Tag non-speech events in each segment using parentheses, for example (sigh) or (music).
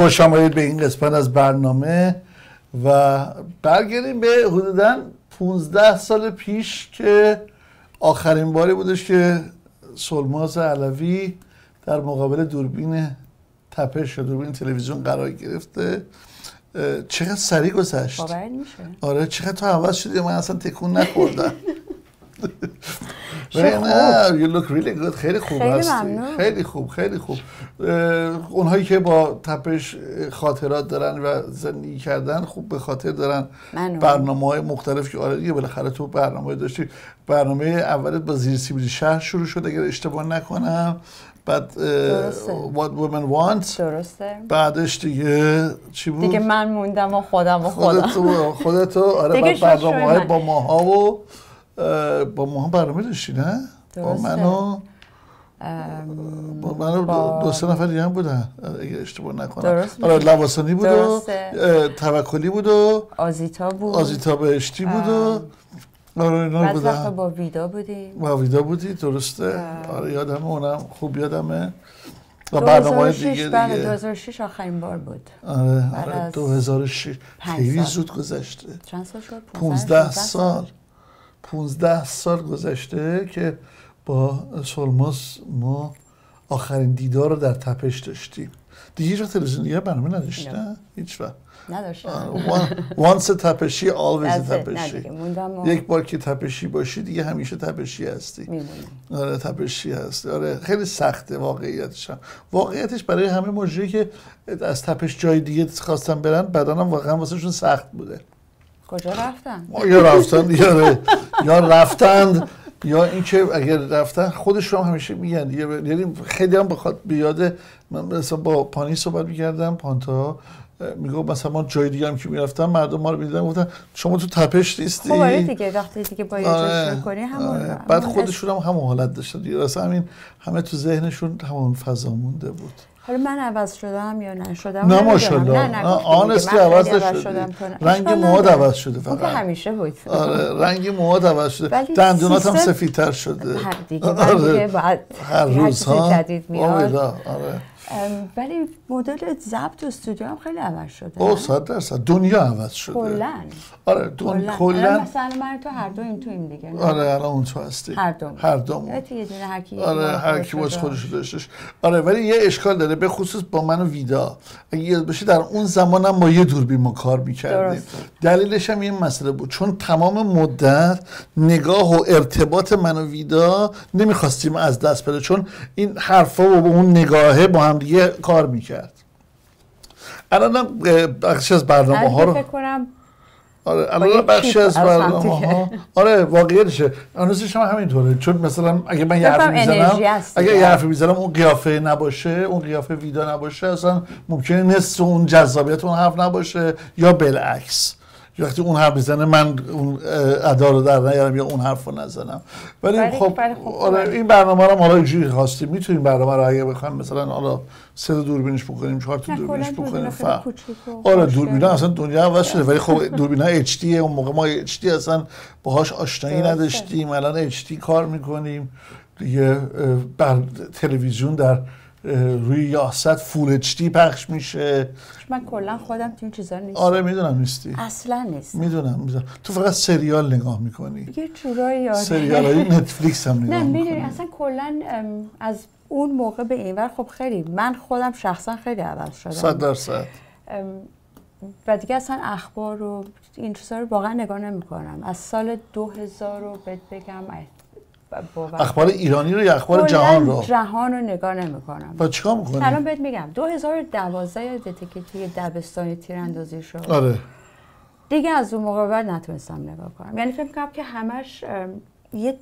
خوش آمدید به این قسمت از برنامه و برگردیم به حدودا 15 سال پیش که آخرین باری بودش که سلماز علوی در مقابل دوربین تپش یا دوربین تلویزیون قرار گرفته. چقدر سریع گذشت؟ میشه آره چقدر تو عوض شدی؟ من اصلا تکون نخوردم. (laughs) نه you look really good. خیلی خوب خیلی هستی. ممنون. خیلی خوب خیلی خوب. اونهایی که با تپش خاطرات دارن و زندگی کردن خوب به خاطر دارن. برنامه های مختلف که آره دیگه بالاخره تو برنامه داشتی. برنامه اولت با زیر سیبیل شهر شروع شد اگر اشتباه نکنم. بعد. What Women Want. درسته. بعدش دیگه چی بود؟ دیگه من موندم و خودم و خودم. خودتو خودتو. آره بعد برنامه های. با ماها و با ماها برنامه داشتی نه؟ با ام، با منو با- دو سه نفر دیگه هم بودن. اگه اشتباه نکنم. درست میگی. لواسانی بود و توکلی بود و آزیتا بود. آزیتا بهشتی بود و آره اینا بعد وقتا بودن با ویدا بودی؟ درسته. آره یادمه اونم خوب یادمه. و برنامه های 2006 دیگه بله دیگه 2006 آخرین بار بود. آره آره از 2006 پنج خیلی. زود گذشته. چند سال شد؟ 15 سال. 15 سال گذشته که با سلماس ما آخرین دیدار رو در تپش داشتیم. دیگه هیچ وقت تلویزیون دیگه برنامه نداشتی نه. هیچ وقت. وانس تپشی آلویز تپشی. یک بار که تپشی باشی دیگه همیشه تپشی هستی. میمونم. آره تپشی هست آره خیلی سخته واقعیتش هم. واقعیتش برای همه مجری که از تپش جای دیگه خواستن برن بدنم واقعا واسهشون سخت بوده. کجا رفتم یا رفتن یا یا رفتند یا اینکه اگر رفتن خودشون هم همیشه میگن یعنی خیلی هم بخواد بیاده من مثلا با پانی صحبت می‌کردم پانتا. میگو مثلا ما جای دیگه هم که می‌رفتم مردم ما رو می‌دیدن گفتن شما تو تپش نیستی؟ خب آره دیگه وقتی دیگه با آره، کنی همون آره. بعد خودشون هم همون حالت داشتن. دیگه اصلا همین همه تو ذهنشون همون فضا مونده بود. حالا من عوض شدم یا نشدم نه. ماشاءالله نه. آنستی عوض شدم. رنگ نداره. عوض شده فقط. همیشه بود. آره رنگ موهات عوض شده. دندونات هم سفیدتر شده. هر دیگه آره. هر روز ها جدید میاد. آره. ولی مدل ضبط استودیو هم خیلی عوض شده. او صد درصد. دنیا عوض شده. کلا آره. کلا کلا الان مثلا من تو هر دویم تویم دیگه. نه؟ آره الان اون تو هستی. هر دوم. هر تو یه دونه هر کی یه آره هر کی باز خودش داشتش. آره ولی یه اشکال داره. به خصوص با من و ویدا. اگه یاد باشه در اون زمان هم با یه دوربین ما کار می‌کردیم. دلیلش هم این مسئله بود. چون تمام مدت نگاه و ارتباط من و ویدا نمی‌خواستیم از دست بده چون این حرفا و اون نگاهه با هم دیگه کار می‌کرد الان هم بخشی از برنامه ها رو فکر کنم آره الان بخشی از برنامه همدیگه. ها آره واقعیتشه هنوزش هم همینطوره چون مثلا اگه من یه حرفی می‌زنم اگه. یه حرفی می‌زنم اون قیافه نباشه اون قیافه ویدا نباشه اصلا ممکنه نصف اون جذابیت اون حرف نباشه یا بالعکس وقتی اون حرف می‌زنه من اون ادا رو در نیارم یا اون حرف رو نزنم ولی خب خب آره. این برنامه رو حالا اینجوری خواستیم می‌تونیم برنامه رو اگه بخوایم مثلا حالا سه تا دوربینش بکنیم چهار تا دوربینش بکنیم ف- آره. دوربینا اصلا دنیا عوض شده ولی خب (laughs) دوربینا اچ دی اون موقع ما اچ دی اصلا باهاش آشنایی. نداشتیم الان اچ دی کار می‌کنیم دیگه بر تلویزیون در روی یاست فول اچ دی پخش میشه. من کلا خودم تو این چیزا نیستم. آره می‌دونم نیستی. اصلا نیست می‌دونم می‌دونم. تو فقط سریال نگاه می‌کنی. یه جورایی آره. سریال های (laughs) نتفلیکس هم نه نگاه می‌دونی می‌کنی. اصلا کلا از اون موقع به این ور خب خیلی من خودم شخصا خیلی عوض شدم. صد درصد. ام، و دیگه اصلا اخبار و این چیزا رو واقعا نگاه نمی کنم از سال 2000 رو بهت بگم باور اخبار ایرانی رو یا اخبار جهان رو؟ جهان رو نگاه نمی کنم با چیکار الان می‌کنی بهت میگم 2012 یادته که توی دبستانی تیراندازی شد. آره. دیگه از اون موقع بعد نتونستم نگاه کنم. یعنی فکر کنم که همش یه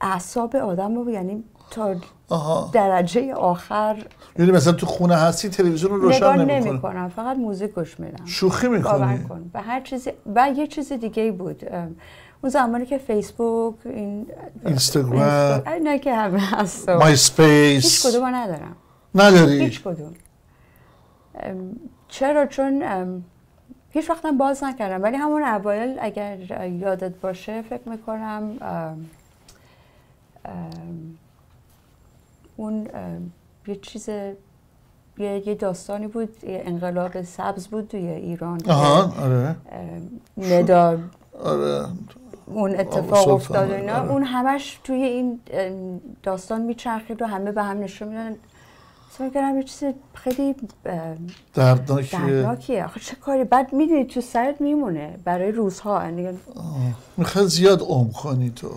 اعصاب آدم رو یعنی تا آها. درجه آخر یعنی مثلا تو خونه هستی تلویزیون رو روشن نمی نمی‌کنی؟ کنم فقط موزیک گوش میدم. شوخی می‌کنی؟ کن و هر چیزی و یه چیز دیگه ای بود اون زمانی که فیسبوک این اینستاگرام. اینستا- نه که همه هست. My هیچ Space کدوم ندارم. نداری؟ هیچ کدوم. چرا؟ چون هیچ وقتم باز نکردم. ولی همون اوایل اگر یادت باشه فکر می‌کنم اون یه چیز یه, یه داستانی بود. یه انقلاب سبز بود توی ایران. آها آره. ندا آره. اون اتفاق افتاد و اینا. آره. اون همش توی این داستان میچرخید و همه به هم نشون میدن. احساس کردم یه چیز خیلی دردناکیه. آخه چه کاری؟ بعد می‌دونی تو سرت میمونه برای روزها. یعنی می‌خواد زیاد عمق کنی تو.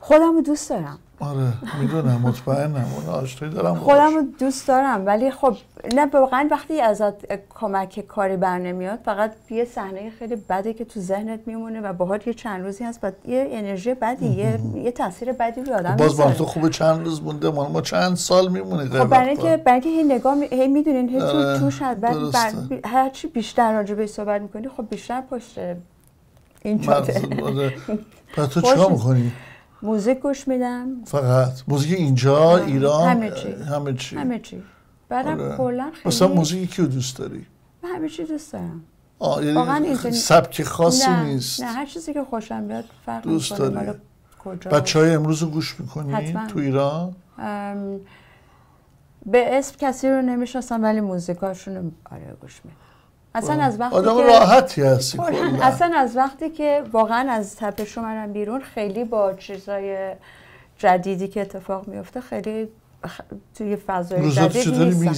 خودم رو دوست دارم. آره می‌دونم مطمئنم اون آشنایی دارم خودم رو دوست دارم ولی خب نه واقعا وقتی ازت کمک کاری بر نمیاد فقط یه صحنه خیلی بده که تو ذهنت میمونه و باهات یه چند روزی هست و یه انرژی بدی یه, یه تاثیر بدی روی آدم باز با. تو خوبه چند روز مونده ما ما چند سال میمونه خب برای اینکه برای اینکه هی نگاه می... هی می‌دونین هی آره، تو توش بعد بر... درسته. هر چی بیشتر راجع بهش صحبت می‌کنی خب بیشتر پشت این آره. (laughs) پس تو چیکار. می‌کنی؟ موزیک گوش میدم فقط موزیک اینجا ایران همه چی. همه چی همه چی بعدم آره. کلا مثلا خیلی موزیک کیو دوست داری؟ من همه چی دوست دارم آه واقعا یعنی اینطوری- سبک خاصی نه نیست نه هر چیزی که خوشم بیاد فرق دوست داری. کجا بچه های امروز رو گوش می‌کنی حتما. تو ایران؟ ام، به اسم کسی رو نمی‌شناسم ولی موزیکاشون آره گوش میدم اصلا از وقتی آدم که راحتی هستی کلا اصلا از وقتی که واقعا از تپش اومدم بیرون خیلی با چیزای جدیدی که اتفاق میفته خیلی خ- توی فضای جدید چطوری نیستم؟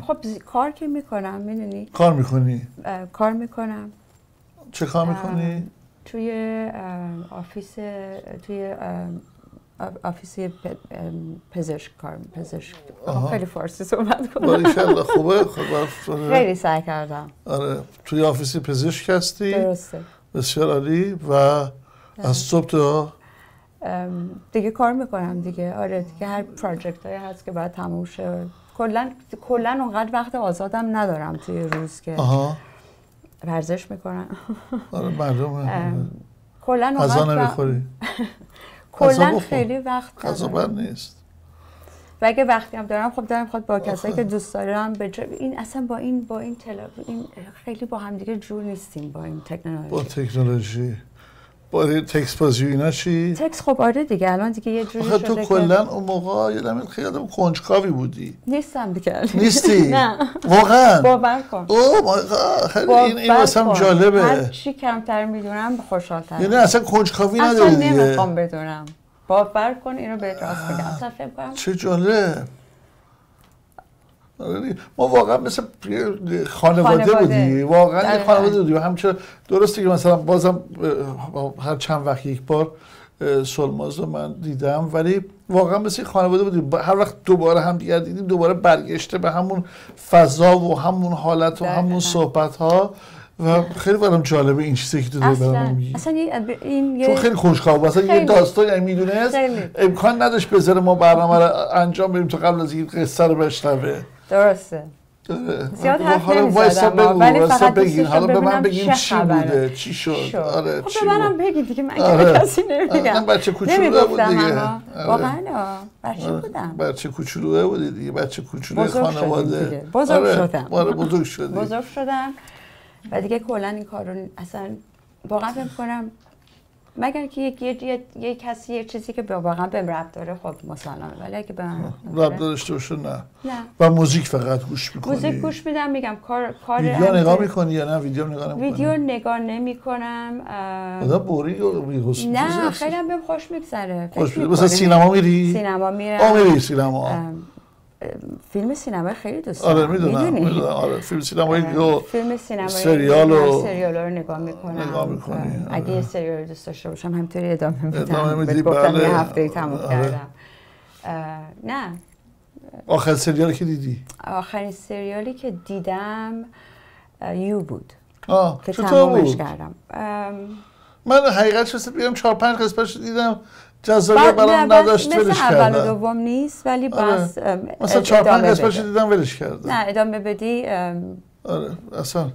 خب زی- کار که می‌کنم می‌دونی کار می‌کنی؟ کار می‌کنم چه کار می‌کنی؟ توی اه، office توی اه، office ام، پزشک کار پزشک. آها. خیلی فارسی صحبت کنم. باریکلا خوبه؟ خب. (laughs) خیلی سعی کردم. آره توی office پزشک هستی؟ درسته. بسیار عالی. و از صبح تا؟ دیگه کار می‌کنم دیگه. آره دیگه هر project هایی هست که باید تموم شه. کلا کلا اونقدر وقت آزادم ندارم توی روز که آها. ورزش می‌کنم. آره ام، کلا اونقدر (laughs) کلا. خیلی وقت غذا نیست و اگه وقتی هم دارم خب دارم خود با کسایی که دوست دارم به. این اصلا با این با این تلا... این خیلی با هم دیگه جور نیستیم با این با تکنولوژی تکنولوژی با تکس بازی و اینا چی؟ تکس خب آره دیگه الان دیگه یه جوری شده تو کلا اون موقع یادم خیلی آدم کنجکاوی بودی نیستم دیگه نیستی؟ (laughs) نه واقعا باور کن اوه. خیلی این این واسم کن. هر جالبه چی کمتر می‌دونم خوشحالترم یعنی اصلا کنجکاوی اصلا نداری دیگه نمی‌خوام بدونم باور کن اینو بهت راست بگم اصلا فکر کنم چه جالب. ما واقعا مثل خانواده, خانواده. بودیم واقعا یه دقیقاً. خانواده بودیم همچنان درسته که مثلا بازم هر چند وقت یک بار سلماز رو من دیدم ولی واقعا مثل خانواده بودیم با- هر وقت دوباره هم دیگر دیدیم دوباره برگشته به همون فضا و همون حالت و. همون صحبت ها و خیلی برام جالبه این چیزی که تو داری برام میگی اصلا یه- این چون خیلی بود. اصلا یه. داستانی هم می‌دونست. امکان نداشت بذاره ما برنامه رو انجام بدیم تو قبل از این قصه رو بشنوه درسته آره. زیاد حرف نمی‌زدم، ولی فقط بگین حالا به من بگین چی. بوده چی شد. آره خب چی به منم؟ بگید دیگه من آره. آره. کسی آره، نمیگم من بچه کوچولو بود دیگه. آره. واقعا. بچه آره. بودم بچه کوچولوه بودی دیگه بچه کوچولو خانواده. بزرگ آره. شدم. آره بزرگ شدی بزرگ شدم و دیگه کلا این کار رو اصلا واقعا فکر کنم مگر که یک یه, یه, کسی یه چیزی که به- واقعا بهم ربط داره خب مسلمه ولی اگه به من ربط رب داشته باشه نه. نه. و موزیک فقط گوش می‌کنی. موزیک گوش میدم میگم کار کار ویدیو نگاه می‌کنی یا نه؟ ویدیو نگاه نمی‌کنی؟ ویدیو نگاه نمی کنم آدم بوری نه. خیلی هم بهم خوش میگذره خوش می‌گذره. مثلا سینما میری؟ سینما میرم. آه میری سینما. فیلم سینما خیلی دوست آره دارم می‌دونم. می‌دونی؟ می‌دونم آره فیلم سینمایی آره، رو فیلم سینمایی سریال و- سریال رو نگاه می‌کنم. نگاه می‌کنی، اگه آره. یه سریال رو دوست داشته باشم همینطوری ادامه میدم. ادامه میدی، بله. یه هفته ای تموم آره. کردم. نه. آخر سریالی که دیدی؟ آخرین سریالی که دیدم یو بود. آه که بود؟ کردم. من حقیقت شده بگم چهار پنج قسمتش دیدم. جذابیت برام نداشت مثل ولش اول و کردم دوم نیست ولی آره. بس ام، مثلا چهار پنج قسمتش. دیدم ولش کردم نه ادامه بدی آره اصلا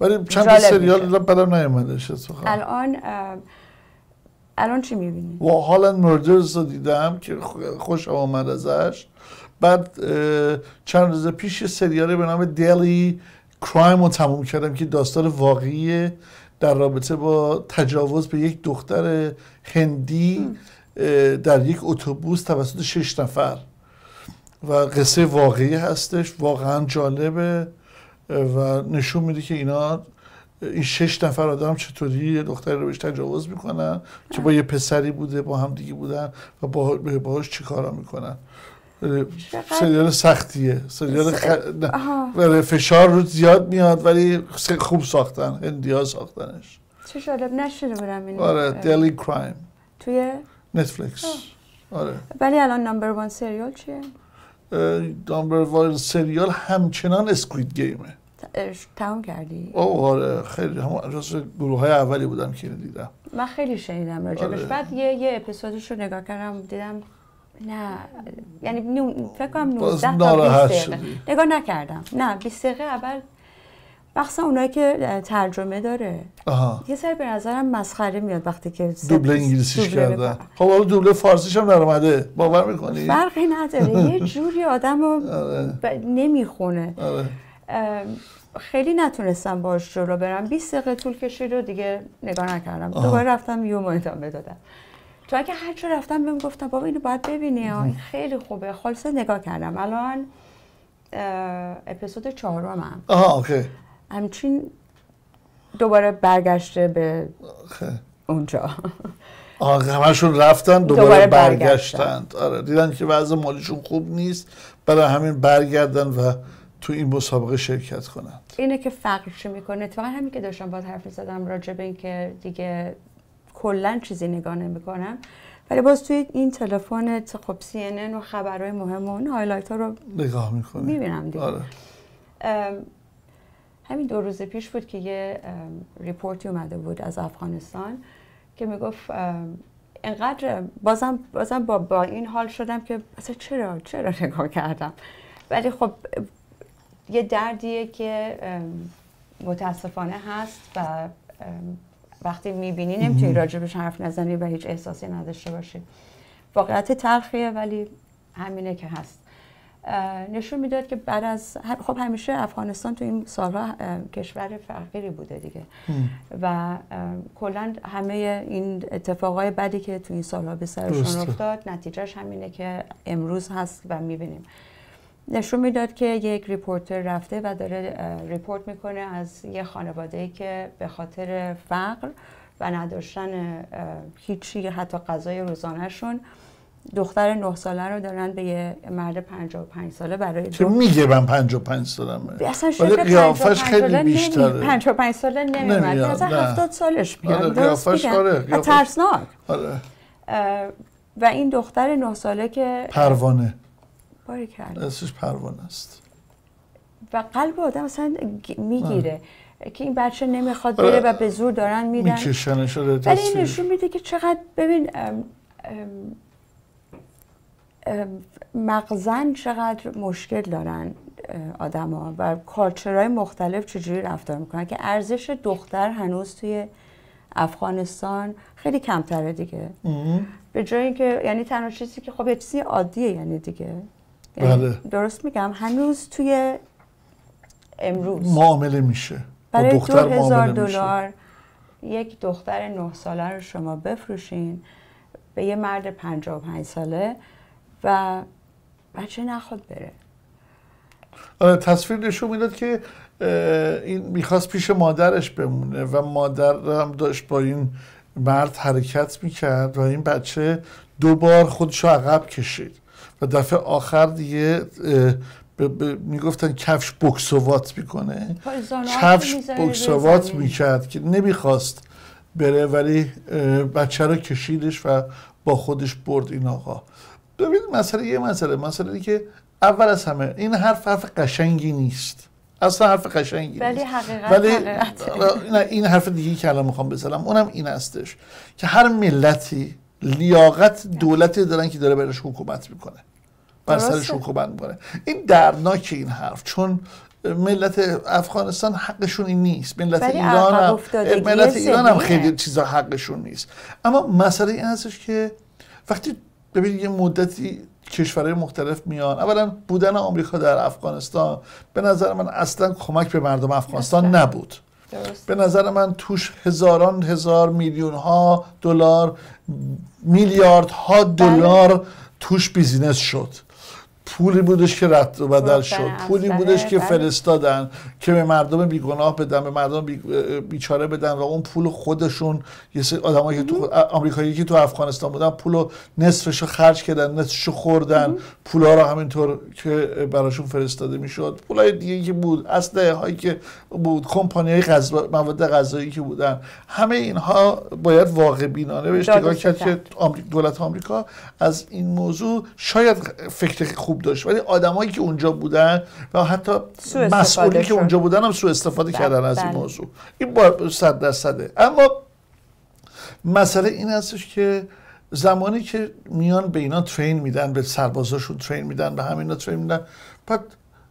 ولی چند سریال. دیدم بدم نیومدش الان الان چی می‌بینی؟ و هالند مردرز رو دیدم که خوش آمد ازش بعد چند روز پیش یه سریالی به نام دیلی کرایم رو تموم کردم که داستان واقعی در رابطه با تجاوز به یک دختر هندی در یک اتوبوس توسط شش نفر. و قصه واقعی هستش واقعا جالبه. و نشون میده که اینا این شش نفر آدم چطوری یه دختری رو بهش تجاوز می‌کنن که با یه پسری بوده با هم دیگه بودن و با باهاش چی کارا می‌کنن. سریال سختیه. سریال خ... فشار رو زیاد میاد ولی خوب ساختن هندیا ساختنش. چه جالب نشده بودم این آره دلی کرایم توی؟ نتفلیکس آره. ولی الان نمبر وان سریال چیه؟ نمبر وان سریال همچنان اسکوید گیمه تمام کردی؟ او آره. خیلی هم جز گروه های اولی بودم که دیدم. من خیلی شنیدم راجبش آره. بعد یه یه اپیزودش رو نگاه کردم دیدم نه یعنی نو... فکر کنم 19 تا 20 دقیقه. نگاه نکردم. نه 20 دقیقه اول مخصوصا اونایی که ترجمه داره. آها. یه سری به نظرم مسخره میاد وقتی که دوبله انگلیسیش کردن. خب حالا دوبله فارسیش هم اومده باور می‌کنی؟ فرقی نداره. یه (laughs) جوری آدم رو آره. نمی‌خونه. آره. خیلی نتونستم باش جلو برم. 20 دقیقه طول کشید و دیگه نگاه نکردم. دوباره رفتم یوم ادامه دادم. تو که هر چه رفتم بهم گفتم بابا اینو باید ببینی. این خیلی خوبه. خالصه نگاه کردم. الان اپیزود چهارم هم آها اوکی. همچین دوباره برگشته به اونجا. همشون رفتن دوباره, دوباره برگشتند. آره دیدن که وضع مالیشون خوب نیست برای همین برگردن و تو این مسابقه شرکت کنند. اینه که فقرش می‌کنه؟ اتفاقا همین که داشتم با حرف زدم راجع به اینکه دیگه کلا چیزی نگاه نمی‌کنم. ولی باز توی این تلفن خب سی و خبرهای مهم و اون highlight ها رو نگاه می‌کنم می‌بینم دیگه. آره. همین دو روز پیش بود که یه report ی اومده بود از افغانستان که می‌گفت اینقدر بازم بازم با, با این حال شدم که اصلا چرا چرا نگاه کردم؟ ولی خب یه دردیه که متاسفانه هست و وقتی می‌بینی نمی‌تونی راجبش حرف نزنی و هیچ احساسی نداشته باشی. واقعیت تلخیه ولی همینه که هست. نشون می‌داد که بعد از خب همیشه افغانستان تو این سالها کشور فقیری بوده دیگه. و کلا همه این اتفاقای بدی که تو این سالها به سرشون افتاد نتیجهش همینه که امروز هست و می‌بینیم. نشون می‌داد که یک reporter رفته و داره report می‌کنه از یه خانواده که به خاطر فقر و نداشتن هیچی حتی غذای روزانهشون دختر نه ساله رو دارن به یه مرد 55 ساله برای چه میگه من 55 سالمه؟ اصلا ولی قیافش خیلی بیشتره. 55 ساله نمیاد. اصلا 70 سالش میاد. آره قیافش آره ترسناک. آره. و این دختر نه ساله که پروانه. باری کرد اسمش پروانه است. و قلب آدم اصلا می‌گیره. که این بچه نمی‌خواد بره و به زور دارن میدن. میکشنش ولی این نشون میده که چقدر ببین ام مغزن چقدر مشکل دارن آدما و کالچرهای مختلف چجوری رفتار می‌کنن که ارزش دختر هنوز توی افغانستان خیلی کمتره دیگه. به جای اینکه یعنی تنها چیزی که خب یه چیزی عادیه یعنی دیگه. یعنی بله. درست میگم هنوز توی امروز. معامله میشه. برای دو هزار دلار یک دختر نه ساله رو شما بفروشین به یه مرد پنجاه و پنج ساله و بچه نخواد بره. تصویر نشون می‌داد که این می‌خواست پیش مادرش بمونه و مادر هم داشت با این مرد حرکت می‌کرد و این بچه دو بار خودش رو عقب کشید و دفعه آخر دیگه می‌گفتن کفش بکسوات می‌کنه. کفش بکسوات می‌کرد که نمی‌خواست بره ولی بچه رو کشیدش و با خودش برد این آقا. ببین مسئله یه مسئله مسئله که اول از همه این حرف حرف قشنگی نیست. اصلا حرف قشنگی ولی نیست. حقیقت ولی نه این حرف دیگه که الان می‌خوام بزنم اونم این هستش که هر ملتی لیاقت دولتی دارن که داره برش حکومت می‌کنه. بر سرش حکومت می‌کنه این درناک این حرف چون ملت افغانستان حقشون این نیست. ملت ایران هم ملت ایران هم خیلی چیزا حقشون نیست. اما مسئله این هستش که وقتی ببینید یه مدتی کشورهای مختلف میان. اولا بودن آمریکا در افغانستان به نظر من اصلا کمک به مردم افغانستان نبود. به نظر من توش هزاران هزار میلیون ها دلار میلیارد ها بله. دلار توش بیزینس شد. پولی بودش که رد و بدل شد. پولی بودش که. فرستادن که به مردم بیگناه بدن به مردم بی- بیچاره بدن و اون پول خودشون یه سری آدمایی که تو آمریکایی که تو افغانستان بودن پول نصفش رو خرج کردن نصفش رو خوردن پولا رو همینطور که براشون فرستاده می‌شد. پولای دیگه که بود اسلحه هایی که بود کمپانی های غذا مواد غذایی که بودن. همه اینها باید واقع بینانه بهش نگاه کرد. که دولت آمریکا از این موضوع شاید فکر خوب داشت ولی آدمایی که اونجا بودن و حتی مسئولین که. اونجا بودن هم سوء استفاده بله، کردن از این بله. موضوع این با صد درصده اما مسئله این هستش که زمانی که میان به اینا ترین میدن به سربازاشون ترین میدن به همینا ترین میدن بعد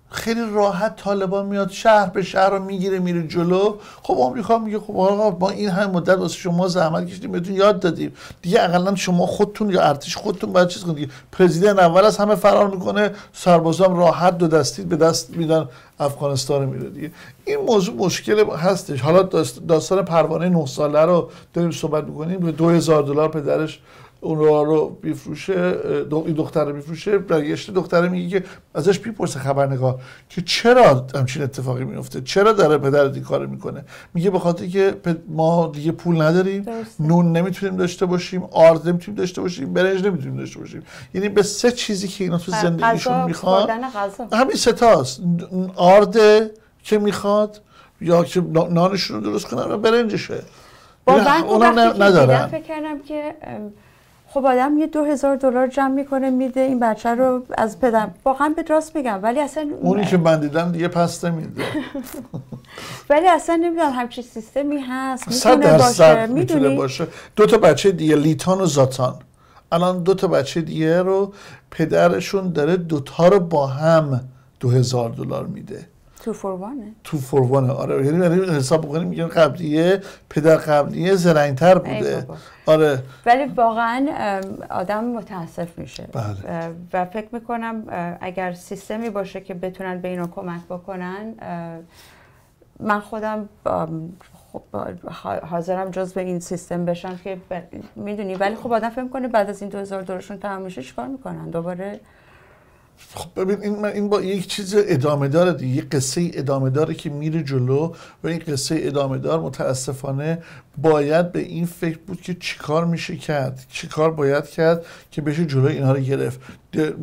خیلی راحت طالبان میاد شهر به شهر رو می‌گیره میره جلو. خب آمریکا میگه خب آقا ما این همه مدت واسه شما زحمت کشیدیم بهتون یاد دادیم. دیگه اقلا شما خودتون یا ارتش خودتون باید چیز کنید. پرزیدنت اول از همه فرار می‌کنه سربازام راحت دو دستی به دست میدن افغانستان میره دیگه. این موضوع مشکل هستش. حالا داست- داستان پروانه 9 ساله رو داریم صحبت می‌کنیم. به 2000 دلار پدرش اون رو رو بیفروشه دو- این دختر رو بیفروشه برگشته دختره میگه که ازش بیپرسه خبرنگار که چرا همچین اتفاقی میفته؟ چرا داره پدر این کار می‌کنه؟ میگه به خاطر که ما دیگه پول نداریم درسته. نون نمی‌تونیم داشته باشیم آرد نمی‌تونیم داشته باشیم برنج نمی‌تونیم داشته باشیم. یعنی به سه چیزی که اینا تو زندگیشون می‌خوان همین ستاست آرده که می‌خواد یا که نا- نانشون رو درست کنن و برنجشه. با اونم. دیدم فکر کردم که خب آدم یه دو هزار دلار جمع می‌کنه میده این بچه رو از پدر واقعا به راست میگم ولی اصلا اونی که من دیدم دیگه پس نمیده (laughs) ولی اصلا نمی‌دونم همچین سیستمی هست می‌تونه باشه می‌تونه باشه. دو تا بچه دیگه لیتان و زاتان. الان دو تا بچه دیگه رو پدرشون داره دوتا رو با هم دو هزار دلار میده. تو فوروانه تو فوروانه آره یعنی یعنی حساب بکنیم میگن قبلیه پدر قبلیه زرنگتر بوده. آره ولی واقعا آدم متاسف میشه بله. و فکر می‌کنم اگر سیستمی باشه که بتونن به اینا کمک بکنن من خودم خب، حاضرم جز به این سیستم بشم که می‌دونی ولی خب آدم فکر کنه بعد از این 2000 دلارشون تمام میشه چیکار می‌کنن دوباره خب ببین این این با یک چیز ادامه داره دیگه. یک قصه ادامه داره که میره جلو و این قصه ادامه دار متاسفانه باید به این فکر بود که چیکار میشه کرد چیکار باید کرد که بشه جلوی اینها رو گرفت.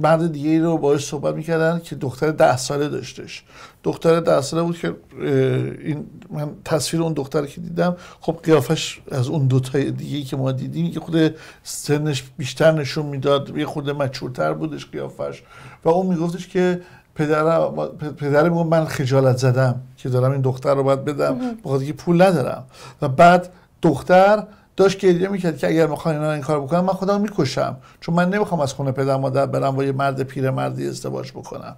مرد دیگه ای رو باهاش صحبت می‌کردن که دختر ده ساله داشتش. دختر ده ساله بود که این من تصویر اون دختر که دیدم خب قیافش از اون دوتای دیگه که ما دیدیم که خود سنش بیشتر نشون می‌داد یه خود مچورتر بودش قیافش. و اون میگفتش که پدر پدر می‌گفت من خجالت زدم که دارم این دختر رو باید بدم بخاطر که پول ندارم. و بعد دختر داشت گریه می‌کرد که اگر می‌خوان اینا این کار بکنم من خودم می‌کشم. چون من نمی‌خوام از خونه پدر مادر برم با یه مرد پیرمردی ازدواج بکنم.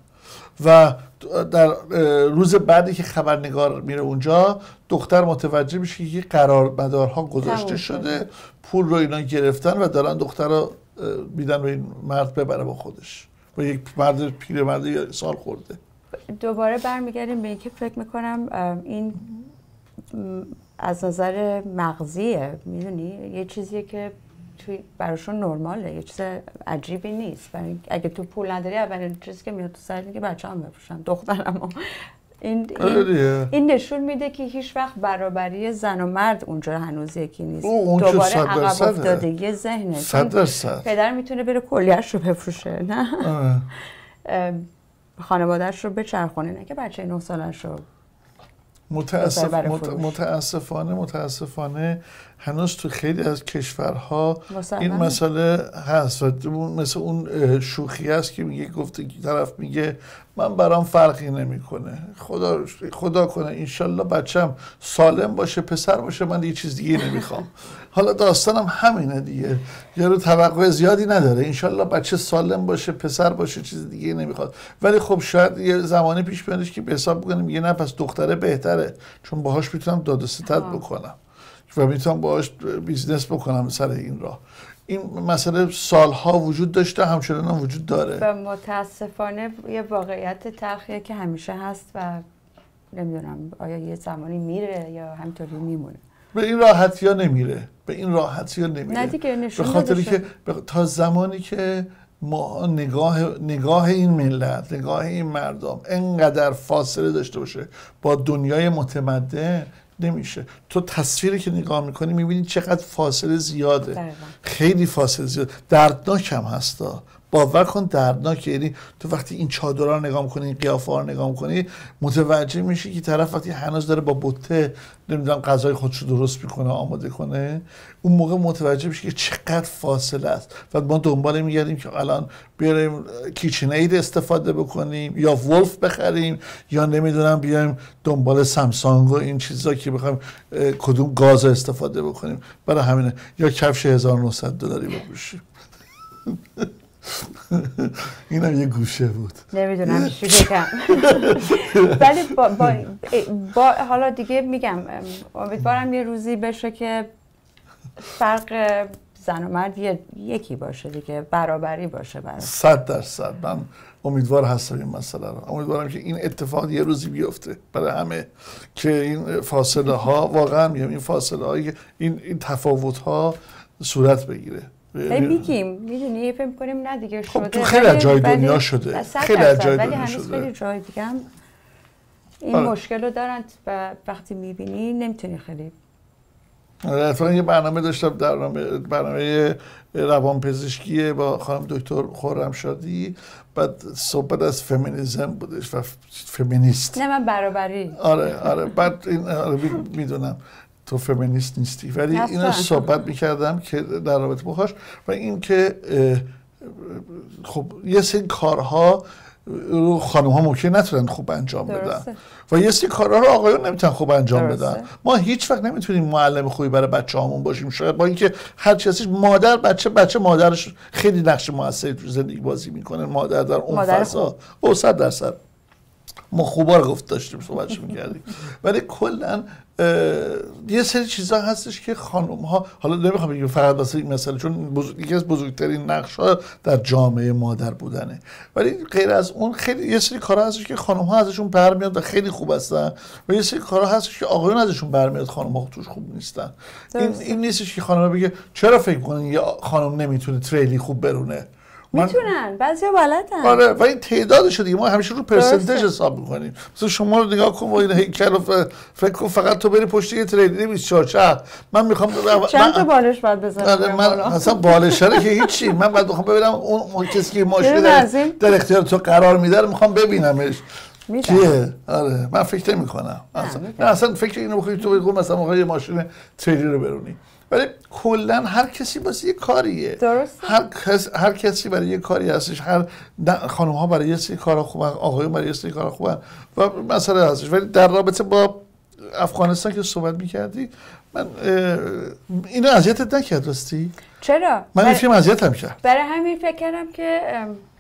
و در روز بعدی که خبرنگار میره اونجا دختر متوجه میشه که یه قرارمدارها گذاشته تموم شده. پول رو اینا گرفتن و دارن دختر رو میدن به این مرد ببره با خودش. با یک مرد پیرمرد یه سال خورده. دوباره برمیگردیم به اینکه فکر می‌کنم این از نظر مغزیه می‌دونی؟ یه چیزیه که توی براشون نرماله یه چیز عجیبی نیست. برای اگه تو پول نداری اولین چیزی که میاد تو سر که بچه هم بفروشن دخترم این, آره این, دیگه. این نشون میده که هیچ وقت برابری زن و مرد اونجا هنوز یکی نیست. او، اون که دوباره صد عقب. افتادگی ذهنه. پدر می‌تونه بره کلیهش رو بفروشه نه؟ آره. خانوادهش رو بچرخونه نه که بچه 9 سالش رو متاسف... متاسفانه متاسفانه هنوز تو خیلی از کشورها. این مسئله هست و مثل اون شوخی است که میگه گفته طرف میگه من برام فرقی نمی‌کنه. خدا خدا کنه انشالله بچم سالم باشه پسر باشه من یه چیز دیگه نمی‌خوام. حالا داستانم همینه دیگه. یارو توقع زیادی نداره. انشالله بچه سالم باشه پسر باشه چیز دیگه نمی‌خواد. ولی خب شاید یه زمانی پیش بیادش که به حساب بکنیم یه نه پس دختره بهتره. چون باهاش می‌تونم داد و ستد. بکنم. و می‌تونم باهاش business بکنم سر این راه. این مسئله سالها وجود داشته همچنان هم وجود داره. و متاسفانه یه واقعیت تلخیه که همیشه هست و نمی‌دونم آیا یه زمانی میره یا همینطوری میمونه. به این راحتی ها نمیره. به این راحتی ها نمیره. نه دیگه به خاطری که تا زمانی که ما نگاه نگاه این ملت نگاه این مردم انقدر فاصله داشته باشه با دنیای متمدن نمیشه. تو تصویری که نگاه می‌کنی می‌بینی چقدر فاصله زیاده. خیلی فاصله زیاد. دردناک هم هستا. باور کن دردناک یعنی تو وقتی این چادرها رو نگاه می‌کنی این قیافه رو نگاه می‌کنی متوجه میشی که طرف وقتی هنوز داره با بطه نمی‌دونم غذای خودش رو درست می‌کنه آماده کنه اون موقع متوجه میشه که چقدر فاصله است. و ما دنبال میگردیم که الان بیاریم کیچن اید استفاده بکنیم یا ولف بخریم یا نمی‌دونم بیایم دنبال سامسونگ و این چیزا که بخوایم کدوم گاز استفاده بکنیم. برای همینه. یا کفش 1900 دلاری بپوشیم (laughs) (laughs) اینم یه گوشه بود. نمی‌دونم چی بگم (laughs) ولی با, با, با حالا دیگه میگم ام، امیدوارم یه روزی بشه که فرق زن و مرد یکی باشه دیگه برابری باشه برای صد درصد. من امیدوار هستم این مسئله رو. امیدوارم که این اتفاق یه روزی بیفته. برای همه که این فاصله ها واقعا میگم این فاصله های این, این تفاوت ها صورت بگیره. میگیم می‌دونی فکر کنیم نه دیگه خب شده تو خیلی از ولی- جای ولی- دنیا شده. خیلی از. جای ولی دنیا هنوز شده. خیلی جای دیگه هم این آره. مشکل رو دارن و وقتی می‌بینی نمی‌تونی خیلی اتفاقا یه برنامه داشتم در برنامه, برنامه روان پزشکی با خانم دکتر خورمشادی بعد صحبت از فمینیزم بودش و فمینیست نه من برابری آره آره بعد این آره می‌دونم تو فمینیست نیستی ولی اصلا. اینو صحبت می‌کردم که در رابطه باهاش و این که خب یه سری کارها رو خانم ها ممکن نتونن خوب انجام بدن. درسته. و یه سری کارها رو آقایون نمی‌تونن خوب انجام درسته. بدن. ما هیچ وقت نمی‌تونیم معلم خوبی برای بچه هامون باشیم. شاید با اینکه هر چیزی مادر بچه بچه مادرش خیلی نقش موثری تو زندگی بازی می‌کنه. مادر در اون مادر. فضا. او صد درصد. ما خوبا رو گفت داشتیم صحبتش می‌کردیم. ولی کلا یه سری چیزا هستش که خانم ها حالا نمی‌خوام بگم فقط واسه این مسئله چون بزرگ... یکی از بزرگترین نقش ها در جامعه مادر بودنه. ولی غیر از اون خیلی یه سری کارها هستش که خانم ها ازشون برمیاد و خیلی خوب هستن. و یه سری کارها هستش که آقایون ازشون برمیاد خانم ها توش خوب نیستن. این. این نیستش که خانم بگه چرا فکر کنین یه خانم نمی‌تونه تریلی خوب برونه؟ می‌تونن بعضیا بلدن آره و این تعدادش دیگه ما همیشه رو پرسنتج. حساب می‌کنیم مثلا شما رو نگاه کن با این هیکل و فکر کن فقط تو بری پشت یه تریلی 24 چرخ من می‌خوام چند تا بالش باید بزنم آره، من؟ اصلا بالشره که هیچی من بعد می‌خوام ببینم اون اون کسی که ماشین در. در اختیار تو قرار میده رو می‌خوام ببینمش کیه؟ آره من فکر نمی کنم اصلا. نه اصلا فکر اینو بخوای تو بگو مثلا موقع یه ماشین تریلی رو برونی. ولی کلا هر کسی واسه یه کاریه. درسته. هر, کس، هر کسی برای یه کاری هستش. هر خانم ها برای یه سری کارا خوبن آقایون برای یه سری کارا خوبن. و مسئله هستش. ولی در رابطه با افغانستان که صحبت می‌کردی من اینو اذیتت نکرد راستی؟ چرا؟ من این فیلم اذیتم کرد. برای همین فکر کردم که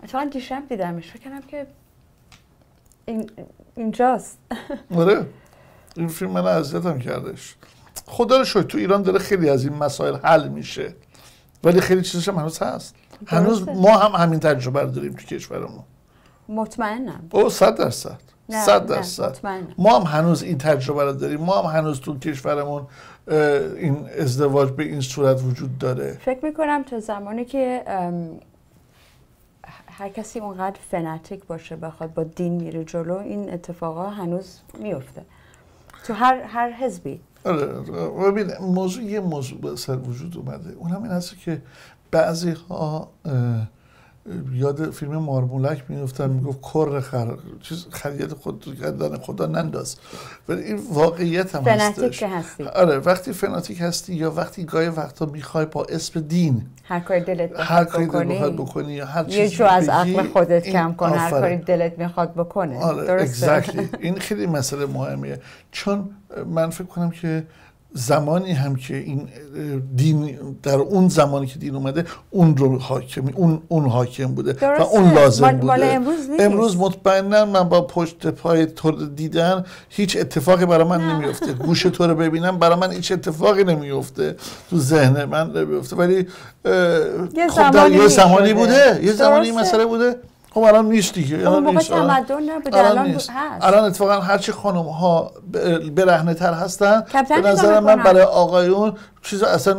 اتفاقا دیشب دیدمش. فکر کردم که این اینجاست. (laughs) آره. این فیلم من اذیتم کردش. خدا رو شکر تو ایران داره خیلی از این مسائل حل میشه. ولی خیلی چیزش هم هنوز هست. هنوز. ما هم همین تجربه رو داریم تو کشورمون. مطمئنم. او صد درصد. صد درصد. ما هم هنوز این تجربه رو داریم. ما هم هنوز تو کشورمون این ازدواج به این صورت وجود داره. فکر می‌کنم تا زمانی که هر کسی اونقدر فناتیک باشه بخواد با دین میره جلو این اتفاقا هنوز میفته. تو هر هر حزبی. آره ببین موضوع یه موضوع سر وجود اومده. اون هم این هست که بعضی ها یاد فیلم مارمولک میفتن می‌گفت کر خر چیز خرید خود گردن خدا ننداز. ولی این واقعیت هم فناتیک هستی. آره وقتی فناتیک هستی یا وقتی گاهی وقتا می‌خوای با اسم دین هر کاری دلت هر کاری دلت بکنی یا هر یه چیزی جو از عقل خودت کم کن هر. کاری دلت می‌خواد بکنه. آره درسته؟ exactly. این خیلی مسئله مهمیه. چون من فکر کنم که زمانی هم که این دین در اون زمانی که دین اومده اون رو حاکم اون اون حاکم بوده و. اون لازم مال- بوده مال امروز نیست. امروز مطمئنا من با پشت پای تو دیدن هیچ اتفاقی برای من. نمیفته گوش تو رو ببینم برای من هیچ اتفاقی نمیفته تو ذهن من نمیفته ولی یه خب زمانی یه زمانی. بوده یه زمانی این. مسئله بوده خب الان نیست دیگه اون الان نیست الان- تمدن الان الان نیست هست الان اتفاقا هرچی خانم ها برهنه تر هستن به نظر من. برای آقایون چیز اصلا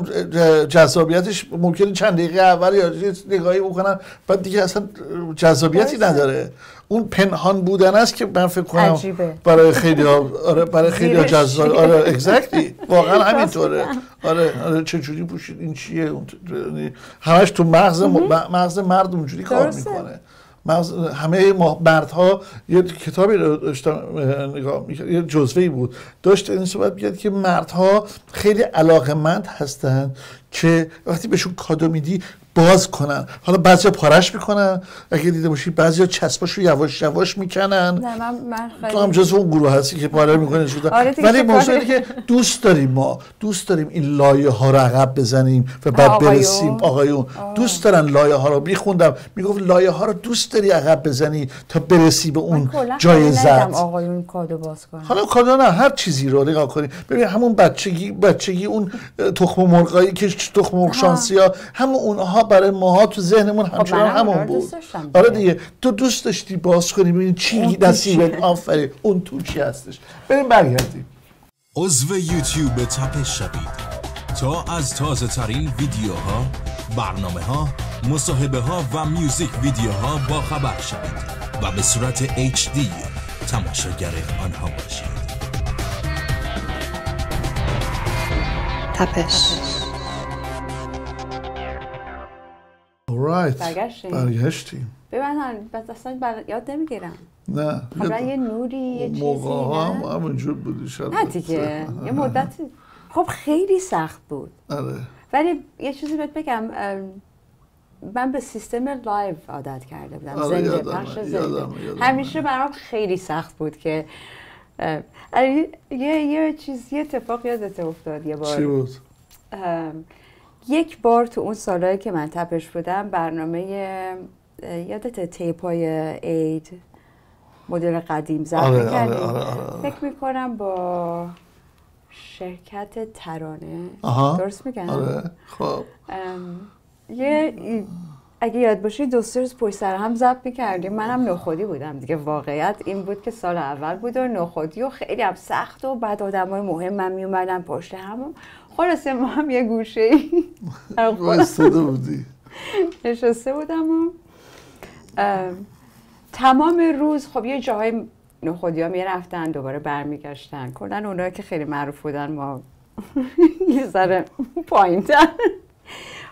جذابیتش ممکنه چند دقیقه اول یا نگاهی بکنن بعد دیگه اصلا جذابیتی. نداره اون پنهان بودن است که من فکر کنم عجیبه. برای خیلی ها آره برای خیلی ها جذاب؟ آره اگزکتلی واقعا (laughs) همینطوره. آره آره چه جوری پوشید این چیه یعنی همش تو مغز مغز مرد اونجوری کار. می‌کنه مغز همه ما مردها یه کتابی رو داشتم یه جزوه‌ای بود. داشت این صحبت می‌کرد که مردها خیلی علاقمند هستند که وقتی بهشون کادو میدی باز کنن. حالا بعضیا پارش می‌کنن. اگه دیده باشی بعضیا چسباشو یواش یواش می‌کنن. نه من من خیلی تو هم جز اون گروه هستی که پاره می‌کنه آره دیگه ولی کاری؟ که دوست داریم ما. دوست داریم این لایه ها رو عقب بزنیم و بعد آقایون. برسیم. آقایون. دوست دارن لایه ها رو. میخوندم. می‌گفت لایه ها رو دوست داری عقب بزنی تا برسی به اون جای زد آقایون کادو باز کنن حالا کادا نه هر چیزی رو نگاه کنی. ببین همون بچگی بچگی اون تخم مرغایی که تخم مرغ شانسی ها همون اونها برای ماها تو ذهنمون همچنان منم اونها همون بود. آره دیگه. تو دوست داشتی باز کنی ببینی اون چی چیه؟ آفرین. اون تو چی هستش؟ بریم برگردیم. عضو یوتیوب تپش شوید تا از تازه ترین ویدیوها برنامه ها مصاحبه ها و میوزیک ویدیوها با خبر شوید و به صورت HD تماشاگر آنها باشید. تپش. Alright. برگشتیم. برگشتیم. ببینن بس اصلا بر... یاد نمی‌گیرم. نه. قبلا یه نوری یه چیزی موقع هم همونجور بودی شاید. نه دیگه. یه مدتی. خب خیلی سخت بود. آره. ولی یه چیزی بهت بگم من به سیستم live عادت کرده بودم. آره، زنده پخش زنده. یادمه. همیشه برام خیلی سخت بود که یه یه چیز یه اتفاق یادت افتاد یه بار. چی بود؟ یک بار تو اون سالهایی که من تپش بودم برنامه یادت tape های اید مدل قدیم ضبط آره، می‌کردیم. آره، آره، آره، آره. فکر می‌کنم با شرکت ترانه آها. درست میگم آره خب یه اگه یاد باشه دو سه روز پشت سر هم ضبط می‌کردیم منم نخودی بودم دیگه واقعیت این بود که سال اول بود و نخودی و خیلی هم سخت و بعد آدم های مهم هم میومدن پشت هم و خلاصه ما هم یه گوشه ای. (laughs) بودی. نشسته بودم و ام، تمام روز خب یه جاهای نخودی ها می‌رفتن دوباره برمیگشتن. کلا اونایی که خیلی معروف بودن ما (laughs) یه ذره پایین تر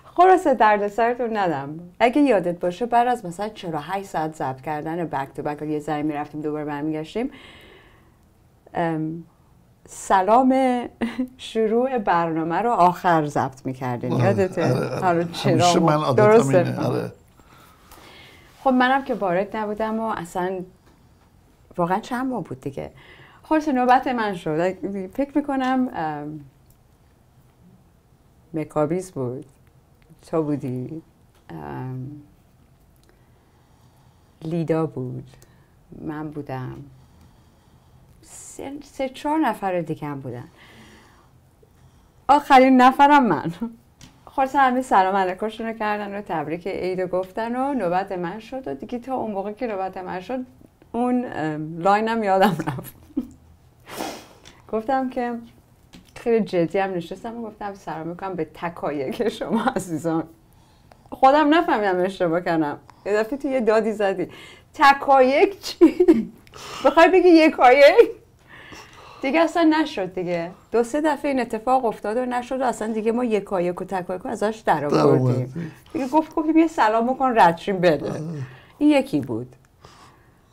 خلاصه درد سرتون ندم. اگه یادت باشه بعد از مثلا 48 ساعت ضبط کردن بک تو بک یه ذره می‌رفتیم دوباره برمیگشتیم. سلام شروع برنامه رو آخر ضبط می‌کردین یادته؟ آره، آره. چرا؟ من درسته. آره. خب منم که وارد نبودم و اصلا واقعا چند ماه بود دیگه. خلاص نوبت من شد. فکر می‌کنم مکابیز بود. تو بودی. لیدا بود. من بودم. سه, چهار نفر دیگه هم بودن. آخرین نفرم من. خلاصه همه سلام علیکمشون رو کردن و تبریک عید رو گفتن و نوبت من شد و دیگه تا اون موقع که نوبت من شد اون line م یادم رفت. گفتم که خیلی جدی هم نشستم و گفتم سلام می‌کنم به تکایک شما عزیزان. خودم نفهمیدم اشتباه کردم. یه دفعه تو یه دادی زدی. تکایک چی؟ بخوای بگی یکایک دیگه اصلا نشد دیگه. دو سه دفعه این اتفاق افتاد و نشد. و اصلا دیگه ما یکایک و تکایک ازش در آوردیم. دیگه گفت گفتیم یه سلام بکن ردشیم بده. این یکی بود.